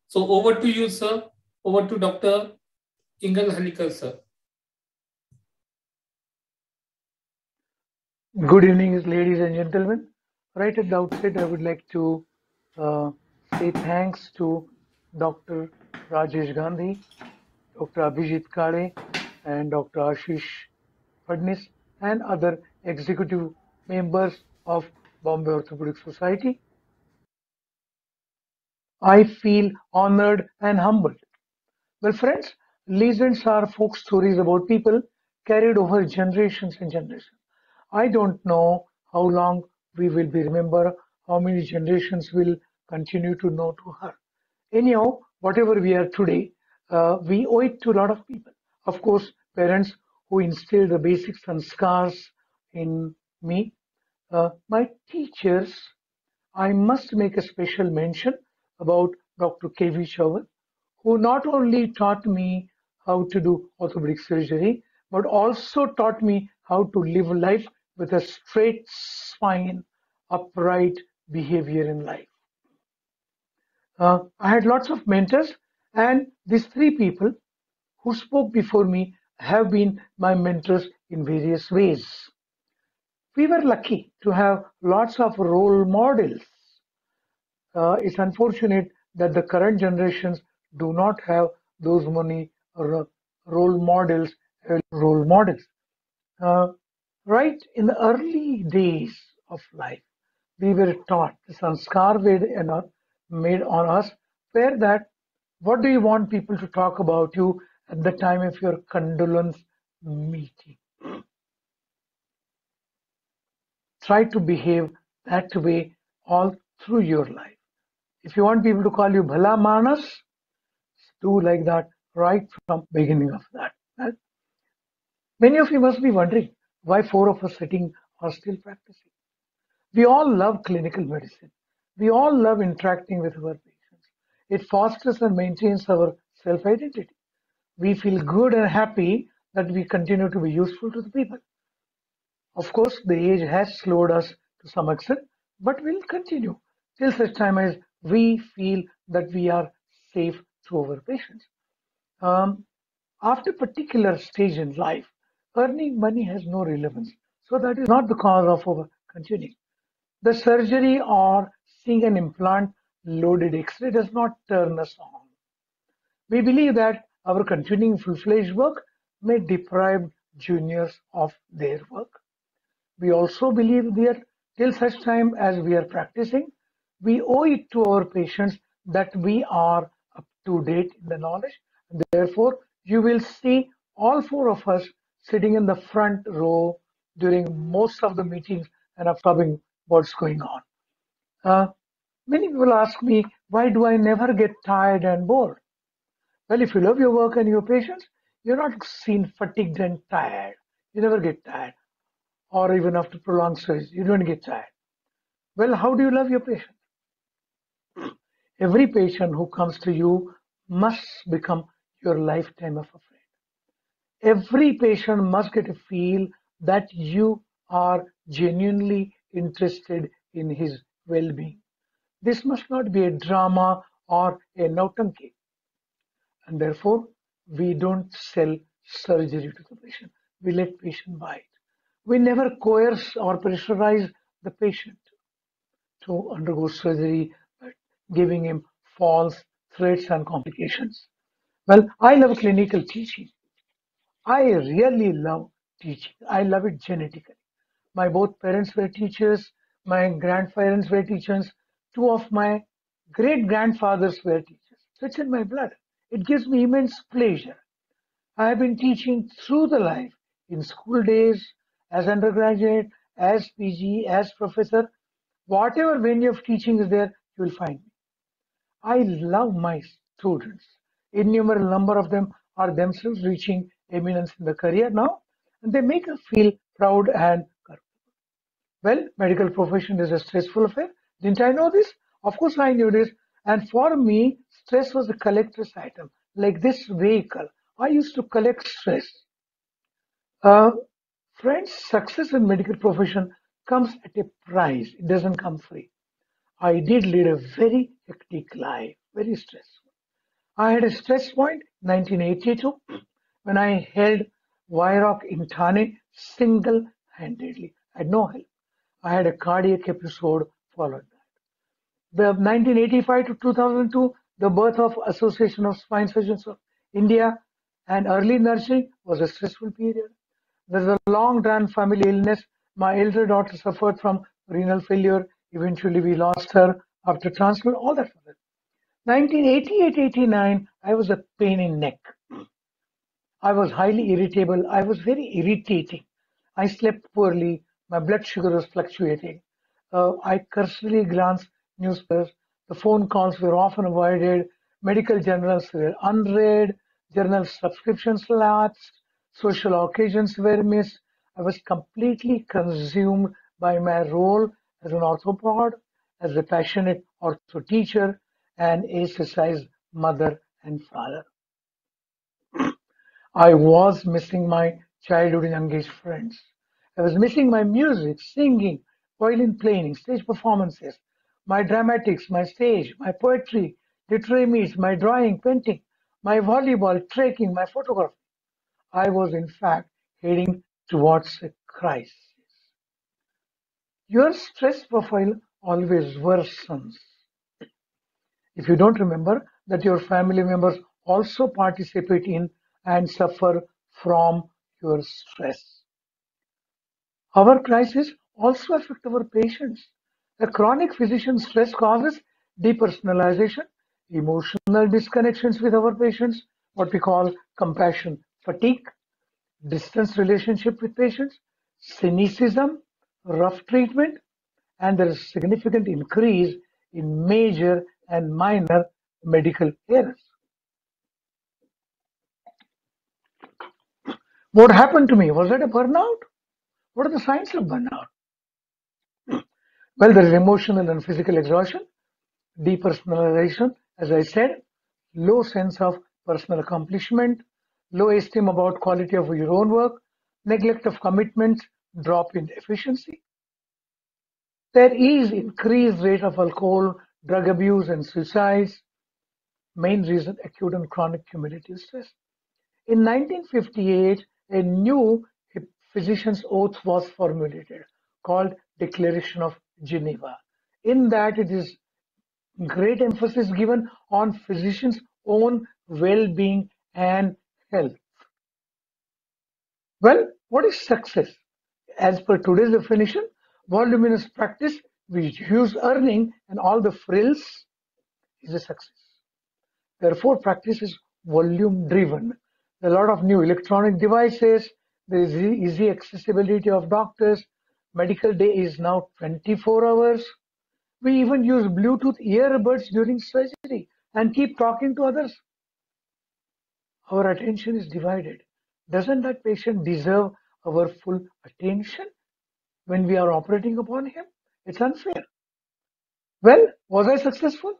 So over to you, sir. Over to Dr. Ingalhalikar, sir. Good evening, ladies and gentlemen. Right at the outset, I would like to uh, say thanks to Dr. Rajesh Gandhi, Dr. Abhijit Kale, and Dr. Ashish Phadnis, and other executive members of Bombay Orthopedic Society. I feel honored and humbled. Well, friends, legends are folk stories about people carried over generations and generations. I don't know how long we will be remember, how many generations will continue to know to her. Anyhow, whatever we are today, uh, we owe it to a lot of people. Of course, parents who instilled the basic sanskars in me. Uh, my teachers, I must make a special mention about Dr. K.V. Chaubal, who not only taught me how to do orthopedic surgery, but also taught me how to live life with a straight spine, upright behavior in life. Uh, I had lots of mentors, and these three people who spoke before me have been my mentors in various ways. We were lucky to have lots of role models. Uh, it's unfortunate that the current generations do not have those many role models, role models. Uh, right in the early days of life, we were taught the sanskar made on us where that what do you want people to talk about you at the time of your condolence meeting? try to behave that way all through your life. If you want people to call you Bhala Manas, do like that right from beginning of that. Many of you must be wondering why four of us sitting are still practicing. We all love clinical medicine. We all love interacting with our patients. It fosters and maintains our self-identity. We feel good and happy that we continue to be useful to the people. Of course, the age has slowed us to some extent, but we'll continue till such time as we feel that we are safe to our patients. Um, after a particular stage in life, earning money has no relevance. So that is not the cause of our continuing. The surgery or seeing an implant loaded X-ray does not turn us on. We believe that our continuing full-fledged work may deprive juniors of their work. We also believe that till such time as we are practicing, we owe it to our patients that we are up to date in the knowledge. Therefore, you will see all four of us sitting in the front row during most of the meetings and absorbing what's going on. Uh, many people ask me, why do I never get tired and bored? Well, if you love your work and your patients, you're not seen fatigued and tired. You never get tired. Or even after prolonged surgery, you don't get tired. Well, how do you love your patient? Every patient who comes to you must become your lifetime of a friend. Every patient must get a feel that you are genuinely interested in his well-being. This must not be a drama or a nautanki. And therefore, we don't sell surgery to the patient. We let patient buy it. We never coerce or pressurize the patient to undergo surgery, giving him false threats and complications. Well, I love clinical teaching. I really love teaching. I love it genetically. My both parents were teachers. My grandparents were teachers. Two of my great grandfathers were teachers. So it's in my blood. It gives me immense pleasure. I have been teaching through the life in school days, as undergraduate, as PG, as professor. Whatever venue of teaching is there, you will find me. I love my students. Innumerable number of them are themselves reaching eminence in the career now, and they make us feel proud and comfortable. Well, medical profession is a stressful affair. Didn't I know this? Of course I knew this. And for me, stress was a collector's item, like this vehicle. I used to collect stress. Uh, friends, success in medical profession comes at a price. It doesn't come free. I did lead a very hectic life, very stressful. I had a stress point 1982 when I held WIROC in Thane single-handedly. I had no help. I had a cardiac episode followed that. The 1985 to 2002, the birth of Association of Spine Surgeons of India and early nursing was a stressful period. There's a long-run family illness. My elder daughter suffered from renal failure. Eventually, we lost her after transplant. All that. 1988-89, I was a pain in neck. I was highly irritable. I was very irritating. I slept poorly. My blood sugar was fluctuating. Uh, I cursorily glanced newspapers. The phone calls were often avoided. Medical journals were unread. Journal subscriptions lapsed. Social occasions were missed. I was completely consumed by my role as an orthopod, as a passionate ortho teacher, and exercise mother and father. I was missing my childhood and engaged friends. I was missing my music, singing, violin playing, stage performances, my dramatics, my stage, my poetry, literary meets, my drawing, painting, my volleyball, trekking, my photography. I was in fact heading towards a crisis. Your stress profile always worsens if you don't remember that your family members also participate in and suffer from your stress. Our crisis also affect our patients. A chronic physician stress causes depersonalization, emotional disconnections with our patients, what we call compassion fatigue, distance relationship with patients, cynicism, rough treatment, and there is significant increase in major and minor medical errors. What happened to me? Was that a burnout? What are the signs of burnout? Well, there is emotional and physical exhaustion, depersonalization, as I said, low sense of personal accomplishment, low esteem about quality of your own work, neglect of commitments, drop in efficiency. There is increased rate of alcohol, drug abuse, and suicides. Main reason acute and chronic cumulative stress. In 1958, a new physician's oath was formulated called Declaration of Geneva. In that, it is great emphasis given on physicians' own well-being and health. Well, what is success? As per today's definition, voluminous practice with huge earning and all the frills is a success. Therefore, practice is volume driven. A lot of new electronic devices, there is easy accessibility of doctors. Medical day is now 24 hours. We even use Bluetooth earbuds during surgery and keep talking to others. Our attention is divided. Doesn't that patient deserve our full attention when we are operating upon him? It's unfair. Well, was I successful?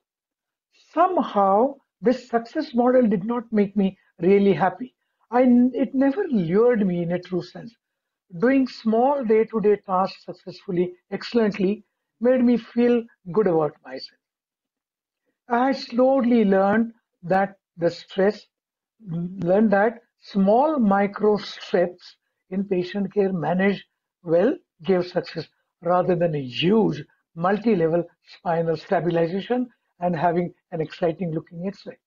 Somehow, this success model did not make me really happy. I, it never lured me in a true sense. Doing small day to day tasks successfully, excellently, made me feel good about myself. I slowly learned that the stress, learned that small micro steps in patient care managed well gave success rather than a huge multi-level spinal stabilization and having an exciting looking X-ray.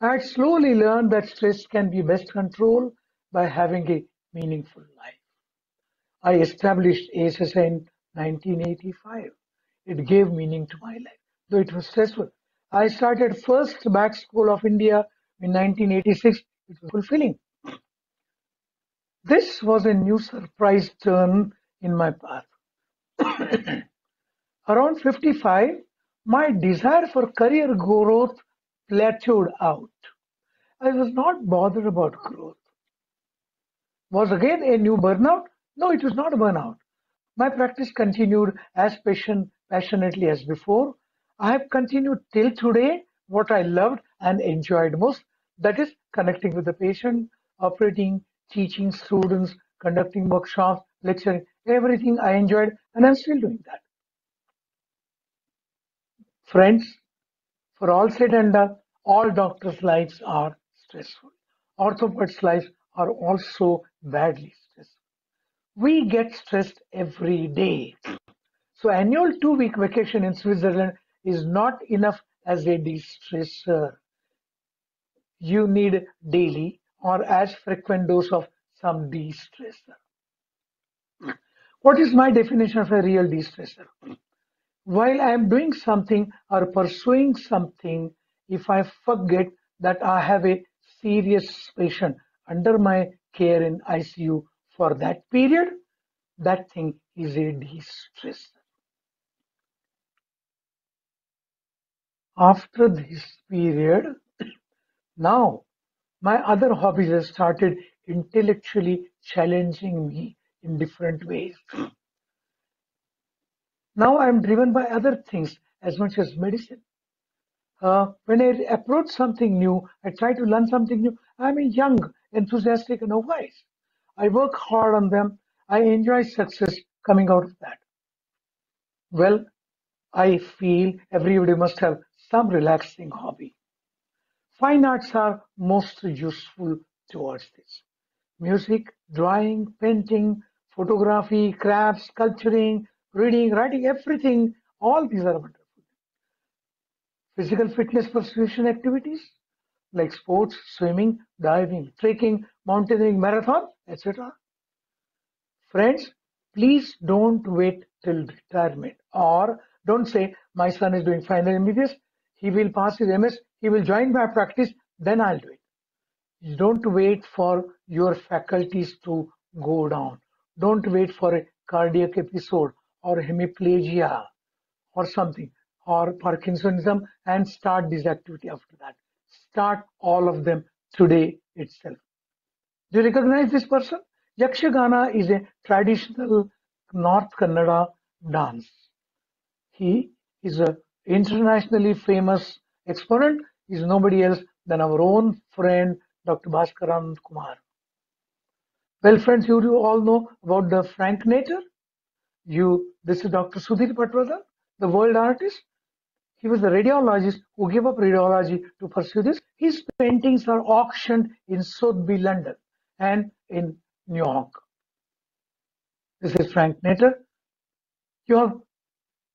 I had slowly learned that stress can be best controlled by having a meaningful life. I established ASSI in 1985. It gave meaning to my life, though it was stressful. I started first back school of India in 1986. It was fulfilling. This was a new surprise turn in my path. Around 55, my desire for career growth plateaued out. I was not bothered about growth. Was again a new burnout? No, it was not a burnout. My practice continued as passion, passionately as before. I have continued till today what I loved and enjoyed most that is, connecting with the patient, operating, teaching students, conducting workshops, lecturing, everything I enjoyed, and I'm still doing that. Friends, for all said and done, all doctors' lives are stressful. Orthopods' lives are also badly stressful. We get stressed every day. So annual two-week vacation in Switzerland is not enough as a de-stressor. You need daily or as frequent dose of some de-stressor. What is my definition of a real de-stressor? While I am doing something or pursuing something, if I forget that I have a serious patient under my care in ICU for that period, that thing is a de-stressor. After this period, now my other hobbies have started intellectually challenging me in different ways. Now I'm driven by other things as much as medicine. Uh, when I approach something new, I try to learn something new. I'm a young, enthusiastic, and wise. I work hard on them. I enjoy success coming out of that. Well, I feel everybody must have some relaxing hobby. Fine arts are most useful towards this. Music, drawing, painting, photography, crafts, sculpturing, reading, writing, everything, all these are wonderful. Physical fitness persuasion activities like sports, swimming, diving, trekking, mountaineering, marathon, etc. Friends, please don't wait till retirement or don't say, my son is doing final MBBS, he will pass his MS, he will join my practice, then I'll do it. Don't wait for your faculties to go down. Don't wait for a cardiac episode or hemiplegia or something or Parkinsonism and start this activity after that. Start all of them today itself. Do you recognize this person? Yakshagana is a traditional North Kannada dance. He is an internationally famous exponent. He is nobody else than our own friend Dr. Bhaskaran Kumar. Well, friends, you all know about the Franknator. You, this is Dr. Sudhir Patwardhan, the world artist. He was a radiologist who gave up radiology to pursue this. His paintings are auctioned in Sotheby, London, and in New York. This is Franknator. You have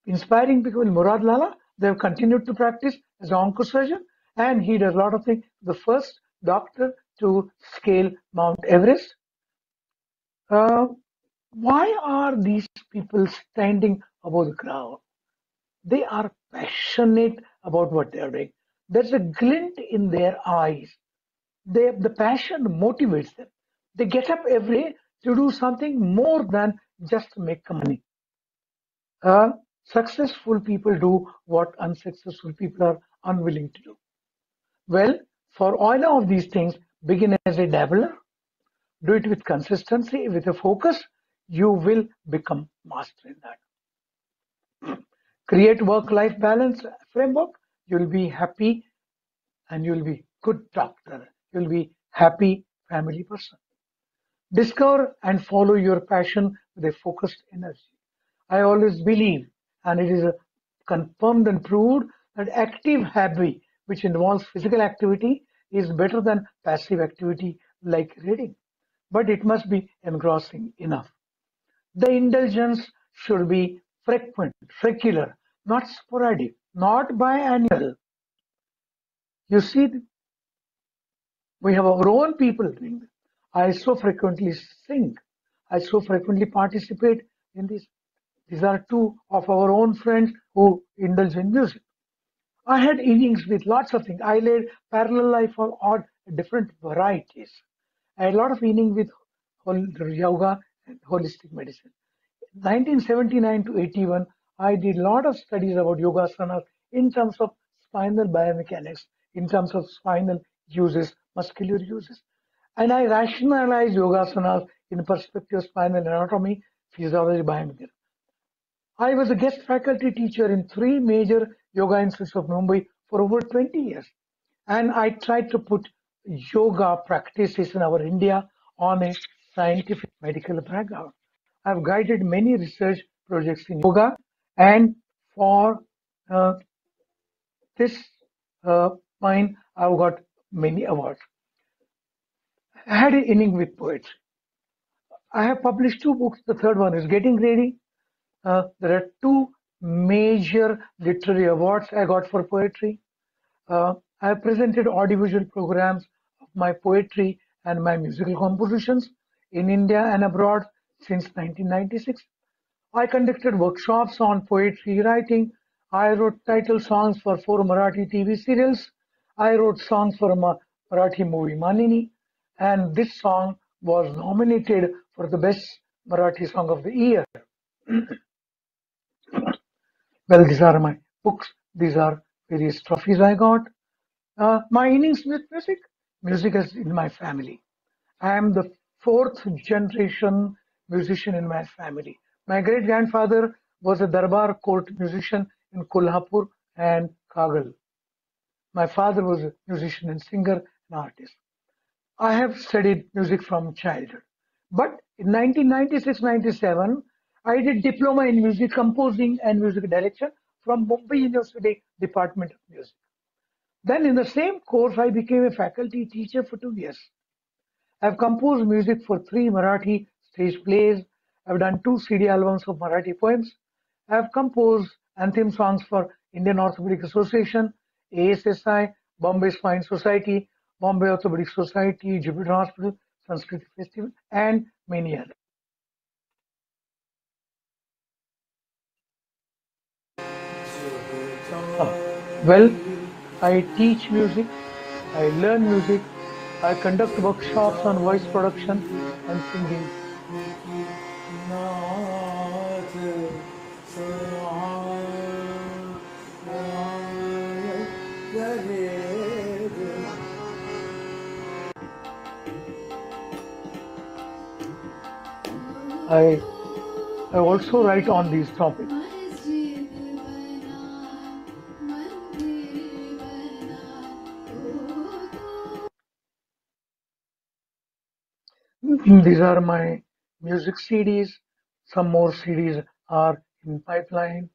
inspiring people, Murad Lala. They have continued to practice as an oncosurgeon, and he does a lot of things. The first doctor to scale Mount Everest. Uh, why are these people standing above the crowd? They are passionate about what they are doing. There's a glint in their eyes. They, the passion motivates them. They get up every day to do something more than just make money. Uh, successful people do what unsuccessful people are unwilling to do. Well, for all of these things, begin as a dabbler, do it with consistency, with a focus, you will become master in that. Create work-life balance framework, you'll be happy and you'll be good doctor. You'll be happy family person. Discover and follow your passion with a focused energy. I always believe, and it is confirmed and proved, that active hobby, which involves physical activity, is better than passive activity like reading. But it must be engrossing enough. The indulgence should be frequent, regular, not sporadic, not biannual. You see, we have our own people doing. I so frequently sing. I so frequently participate in this. These are two of our own friends who indulge in music. I had innings with lots of things. I led parallel life for odd different varieties. I had a lot of innings with yoga holistic medicine. 1979 to 81, I did a lot of studies about yoga asanas in terms of spinal biomechanics, in terms of spinal uses, muscular uses. And I rationalized yoga asanas in perspective of spinal anatomy, physiology, biomechanics. I was a guest faculty teacher in three major yoga institutes of Mumbai for over 20 years. And I tried to put yoga practices in our India on a scientific medical background. I've guided many research projects in yoga and for uh, this uh, mine, I've got many awards. I had an inning with poetry. I have published two books. The third one is Getting Ready. Uh, there are two major literary awards I got for poetry. Uh, I have presented audiovisual programs of my poetry and my musical compositions in India and abroad since 1996. I conducted workshops on poetry writing. I wrote title songs for four Marathi TV serials. I wrote songs for a Marathi movie Manini. And this song was nominated for the best Marathi song of the year. well, these are my books. These are various trophies I got. Uh, my innings with music. Music is in my family. I am the fourth generation musician in my family. My great grandfather was a Darbar court musician in Kolhapur and Kagal. My father was a musician and singer and artist. I have studied music from childhood. But in 1996-97, I did diploma in music composing and music direction from Mumbai University Department of Music. Then in the same course, I became a faculty teacher for two years. I've composed music for three Marathi stage plays. I've done two CD albums of Marathi poems. I've composed anthem songs for Indian Orthopedic Association, ASSI, Bombay Spine Society, Bombay Orthopedic Society, Jupiter Hospital, Sanskrit Festival, and many others. Well, I teach music, I learn music, I conduct workshops on voice production and singing. I, I also write on these topics. These are my music CDs. Some more CDs are in pipeline.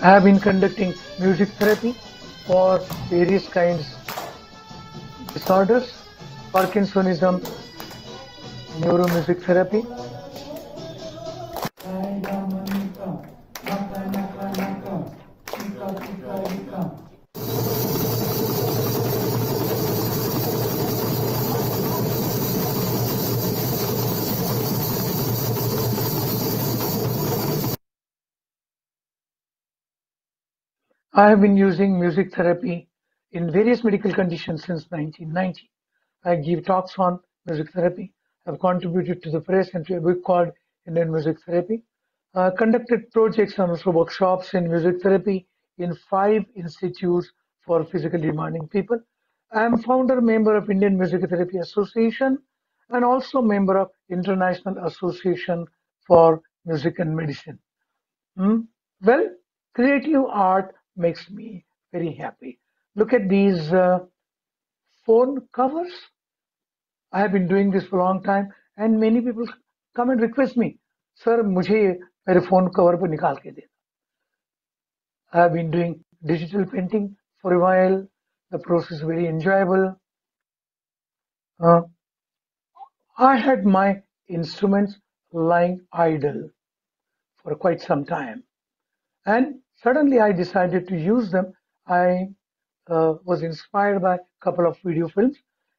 I have been conducting music therapy for various kinds disorders, Parkinsonism, neuromusic therapy. I have been using music therapy in various medical conditions since 1990. I give talks on music therapy. I've contributed to the press a book called Indian Music Therapy. Uh, conducted projects and also workshops in music therapy in five institutes for physically demanding people. I am founder member of Indian Music Therapy Association and also member of International Association for Music and Medicine. Hmm? Well, creative art makes me very happy. Look at these uh, phone covers. I have been doing this for a long time and many people come and request me, sir, मुझे मेरे phone cover पर निकाल के दे. I have been doing digital painting for a while. The process is very enjoyable. Uh, I had my instruments lying idle for quite some time. And suddenly I decided to use them. I uh, was inspired by a couple of video films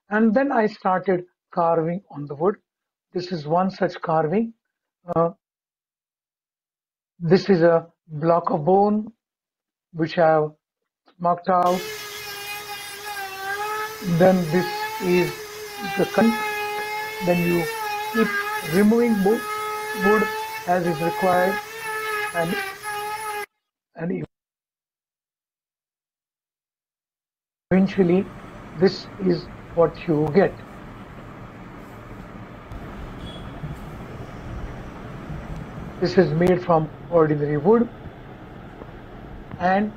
and then I started carving on the wood. This is one such carving. Uh, this is a block of bone which I have marked out. Then this is the cut. Then you keep removing wood, as is required and and eventually this is what you get. This is made from ordinary wood and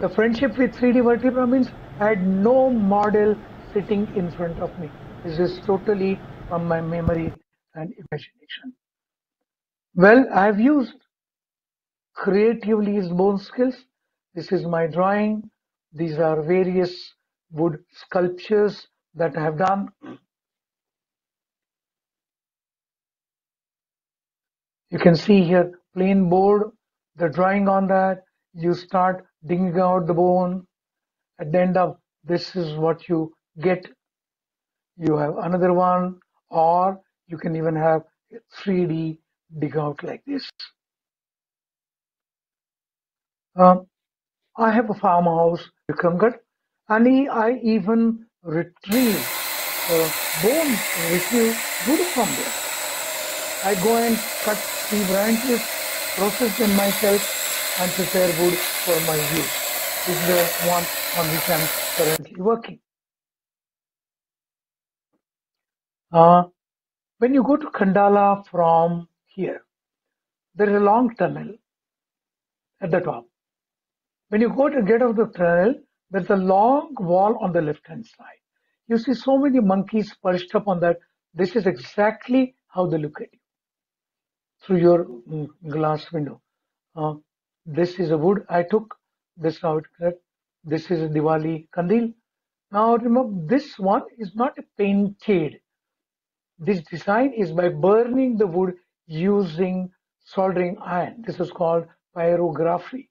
the friendship with 3D vertebra means I had no model sitting in front of me. This is totally from my memory and imagination. Well, I have used creatively is bone skills. This is my drawing. These are various wood sculptures that I have done. You can see here plain board, the drawing on that. You start digging out the bone. At the end of this is what you get. You have another one or you can even have 3D dig out like this. Um, I have a farmhouse, in Vikramgarh, and I even retrieve uh, bone, retrieve wood from there. I go and cut the branches, process them myself, and prepare wood for my use. This is the one on which I'm currently working. Uh, when you go to Khandala from here, there is a long tunnel at the top. When you go to get out of the tunnel, there's a long wall on the left hand side. You see so many monkeys perched up on that. This is exactly how they look at you through your mm, glass window. Uh, this is a wood I took. This out. This is a Diwali Kandil. Now remember, this one is not painted. This design is by burning the wood using soldering iron. This is called pyrography.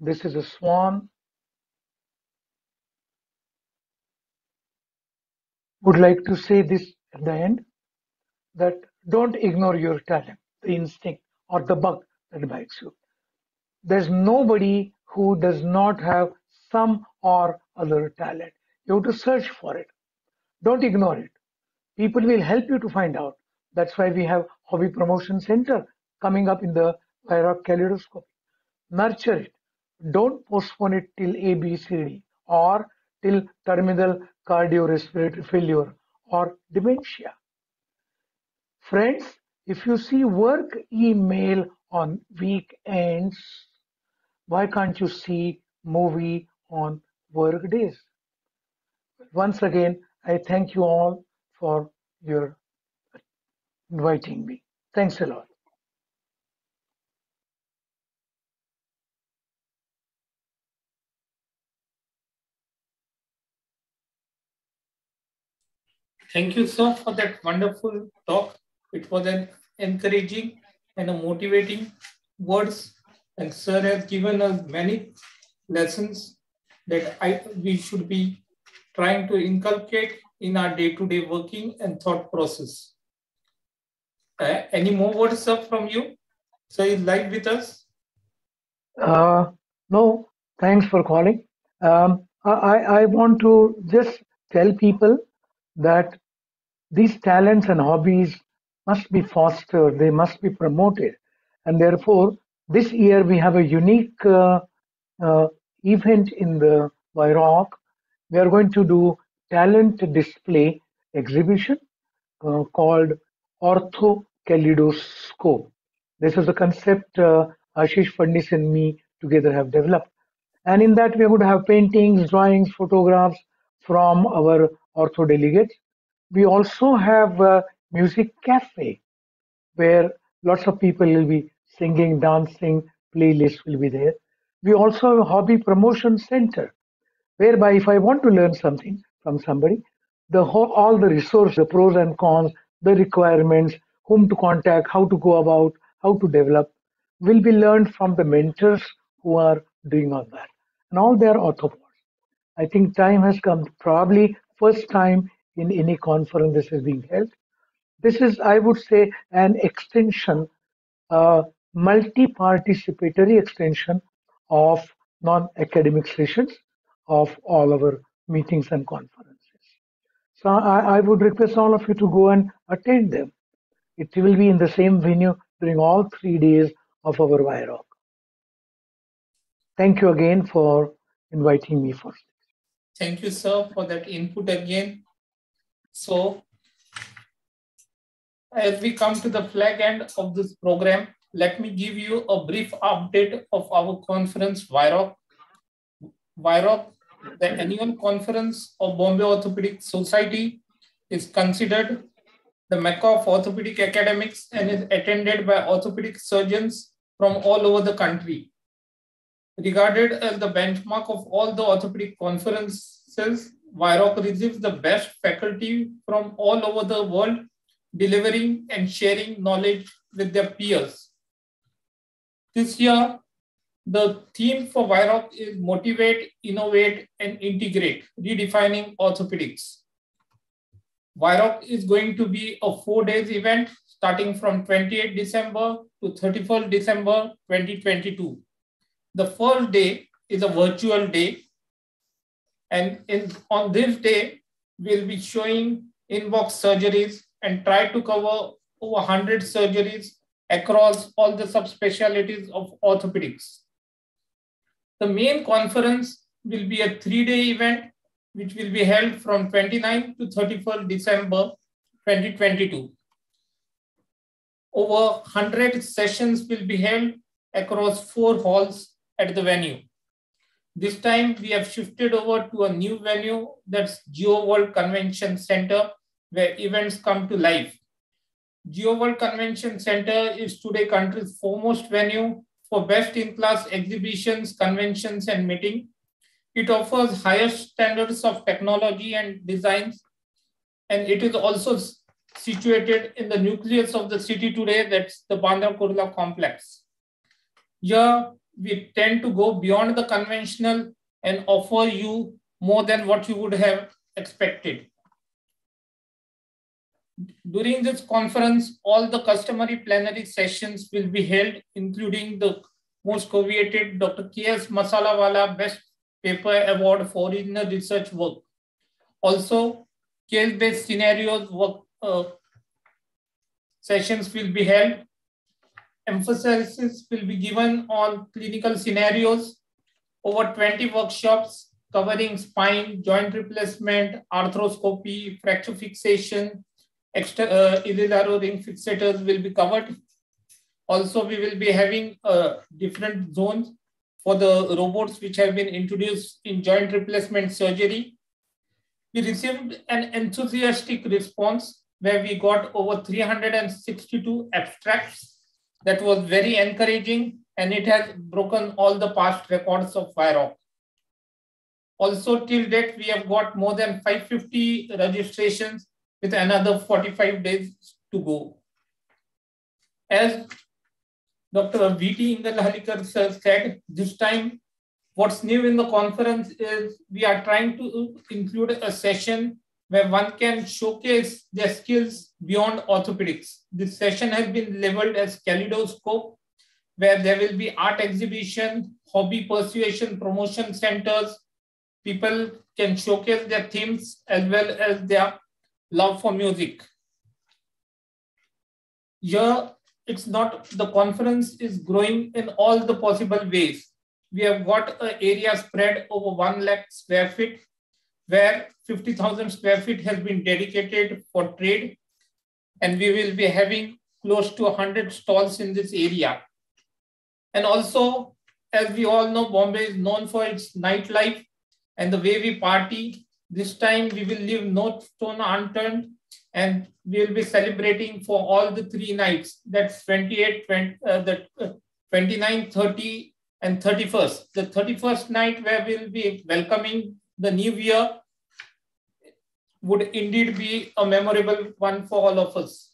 This is a swan. Would like to say this at the end that don't ignore your talent, the instinct or the bug that bites you. There's nobody who does not have some or other talent. You have to search for it. Don't ignore it. People will help you to find out That's why we have Hobby Promotion Center coming up in the WIROC Kaleidoscope. Nurture it. Don't postpone it till ABCD or till terminal cardiorespiratory failure or dementia. Friends, if you see work email on weekends, why can't you see movie on work days? Once again, I thank you all for your inviting me. Thanks a lot. Thank you, sir, for that wonderful talk. It was an encouraging and a motivating words. And sir has given us many lessons that I we should be trying to inculcate in our day-to-day working and thought process. Uh, any more words, sir, from you? So is live with us? Uh, no, thanks for calling. Um, I, I want to just tell people that these talents and hobbies must be fostered, they must be promoted. And therefore, this year we have a unique uh, uh, event in the WIROC. We are going to do talent display exhibition uh, called Ortho Kaleidoscope. This is a concept uh, Ashish Phadnis and me together have developed. And in that, we are going to have paintings, drawings, photographs from our ortho delegates we also have a music cafe where lots of people will be singing, dancing, playlists will be there. We also have a hobby promotion center whereby if I want to learn something from somebody, the whole, all the resources, the pros and cons, the requirements, whom to contact, how to go about, how to develop, will be learned from the mentors who are doing all that. And all their orthopods. I think time has come, probably first time in any conference this is being held. This is, I would say, an extension, uh, multi-participatory extension of non-academic sessions of all our meetings and conferences. So I, I would request all of you to go and attend them. It will be in the same venue during all three days of our WIROC. Thank you again for inviting me first. Thank you, sir, for that input again. So as we come to the flag end of this program, let me give you a brief update of our conference, WIROC. WIROC, the annual conference of Bombay Orthopedic Society is considered the mecca of orthopedic academics and is attended by orthopedic surgeons from all over the country. Regarded as the benchmark of all the orthopedic conferences, WIROC receives the best faculty from all over the world, delivering and sharing knowledge with their peers. This year, the theme for WIROC is motivate, innovate, and integrate, redefining orthopedics. WIROC is going to be a four days event starting from 28 December to 31st December 2022. The first day is a virtual day and in, on this day, we'll be showing in-box surgeries and try to cover over 100 surgeries across all the subspecialties of orthopedics. The main conference will be a three-day event, which will be held from 29 to 31st December 2022. Over 100 sessions will be held across four halls at the venue. This time we have shifted over to a new venue that's Jio World Convention Center where events come to life. Jio World Convention Center is today country's foremost venue for best-in-class exhibitions, conventions, and meeting. It offers highest standards of technology and designs, and it is also situated in the nucleus of the city today, that's the Bandra Kurla complex. Here, we tend to go beyond the conventional and offer you more than what you would have expected. During this conference, all the customary plenary sessions will be held, including the most coveted Dr. K.S. Masalawala Best Paper Award for original research work. Also, case-based scenarios work, uh, sessions will be held. Emphasis will be given on clinical scenarios, over 20 workshops covering spine, joint replacement, arthroscopy, fracture fixation, extra, uh, ring fixators will be covered. Also, we will be having uh, different zones for the robots which have been introduced in joint replacement surgery. We received an enthusiastic response where we got over 362 abstracts. That was very encouraging and it has broken all the past records of WIROC. Also till date, we have got more than 550 registrations with another 45 days to go. As Dr. V.T. Ingalhalikar said, this time what's new in the conference is we are trying to include a session where one can showcase their skills beyond orthopedics. This session has been labeled as Kaleidoscope, where there will be art exhibition, hobby persuasion promotion centers. People can showcase their themes as well as their love for music. Here, it's not, the conference is growing in all the possible ways. We have got an area spread over 1 lakh square feet where 50,000 square feet has been dedicated for trade. And we will be having close to 100 stalls in this area. And also, as we all know, Bombay is known for its nightlife and the way we party. This time we will leave no stone unturned and we will be celebrating for all the three nights. That's 28, 20, uh, the, uh, 29, 30, and 31st. The 31st night where we'll be welcoming the new year would indeed be a memorable one for all of us.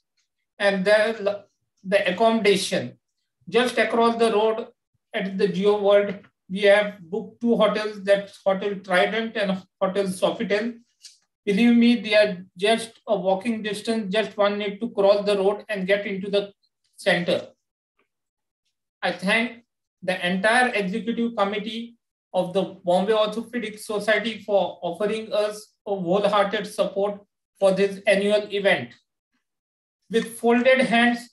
And the, the accommodation, just across the road at the Jio World, we have booked two hotels, that's Hotel Trident and Hotel Sofitel. Believe me, they are just a walking distance, just one need to cross the road and get into the center. I thank the entire executive committee of the Bombay Orthopedic Society for offering us a wholehearted support for this annual event. With folded hands,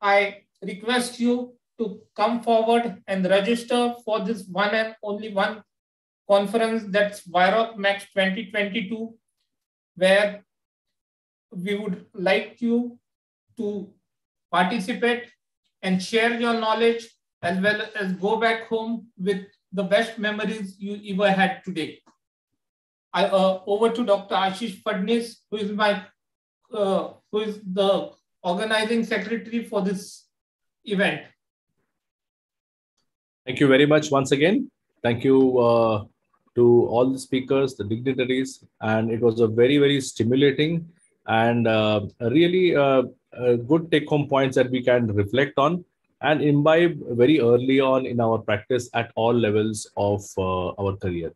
I request you to come forward and register for this one and only one conference that's WIROC Max 2022, where we would like you to participate and share your knowledge as well as go back home with the best memories you ever had today. I, uh, over to Dr. Ashish Phadnis, who is my, uh, who is the organizing secretary for this event. Thank you very much once again. Thank you uh, to all the speakers, the dignitaries, and it was a very, very stimulating and uh, really uh, good take-home points that we can reflect on and imbibe very early on in our practice at all levels of uh, our career.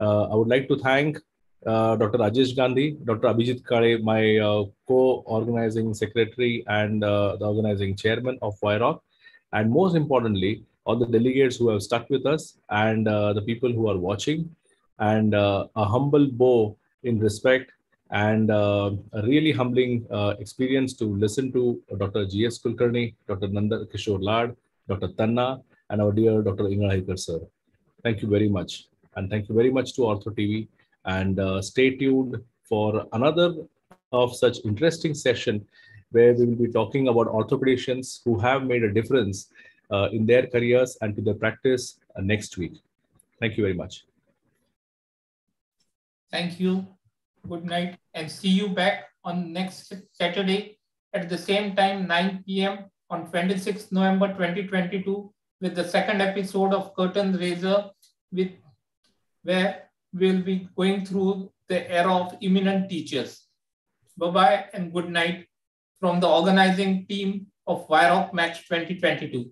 Uh, I would like to thank uh, Dr. Rajesh Gandhi, Dr. Abhijit Kale, my uh, co-organizing secretary and uh, the organizing chairman of WIROC, and most importantly, all the delegates who have stuck with us and uh, the people who are watching, and a humble bow in respect and uh, a really humbling uh, experience to listen to Dr. G.S. Kulkarni, Dr. Nandakishore Laud, Dr. Tanna, and our dear Dr. Inga Ingalhalikar sir. Thank you very much. And thank you very much to Ortho TV. And uh, stay tuned for another of such interesting session where we will be talking about orthopedicians who have made a difference uh, in their careers and to their practice uh, next week. Thank you very much. Thank you good night and see you back on next Saturday at the same time 9 p.m. on 26 November 2022 with the second episode of Curtain Raiser with where we'll be going through the era of eminent teachers. Bye-bye and good night from the organizing team of WIROC Max 2022.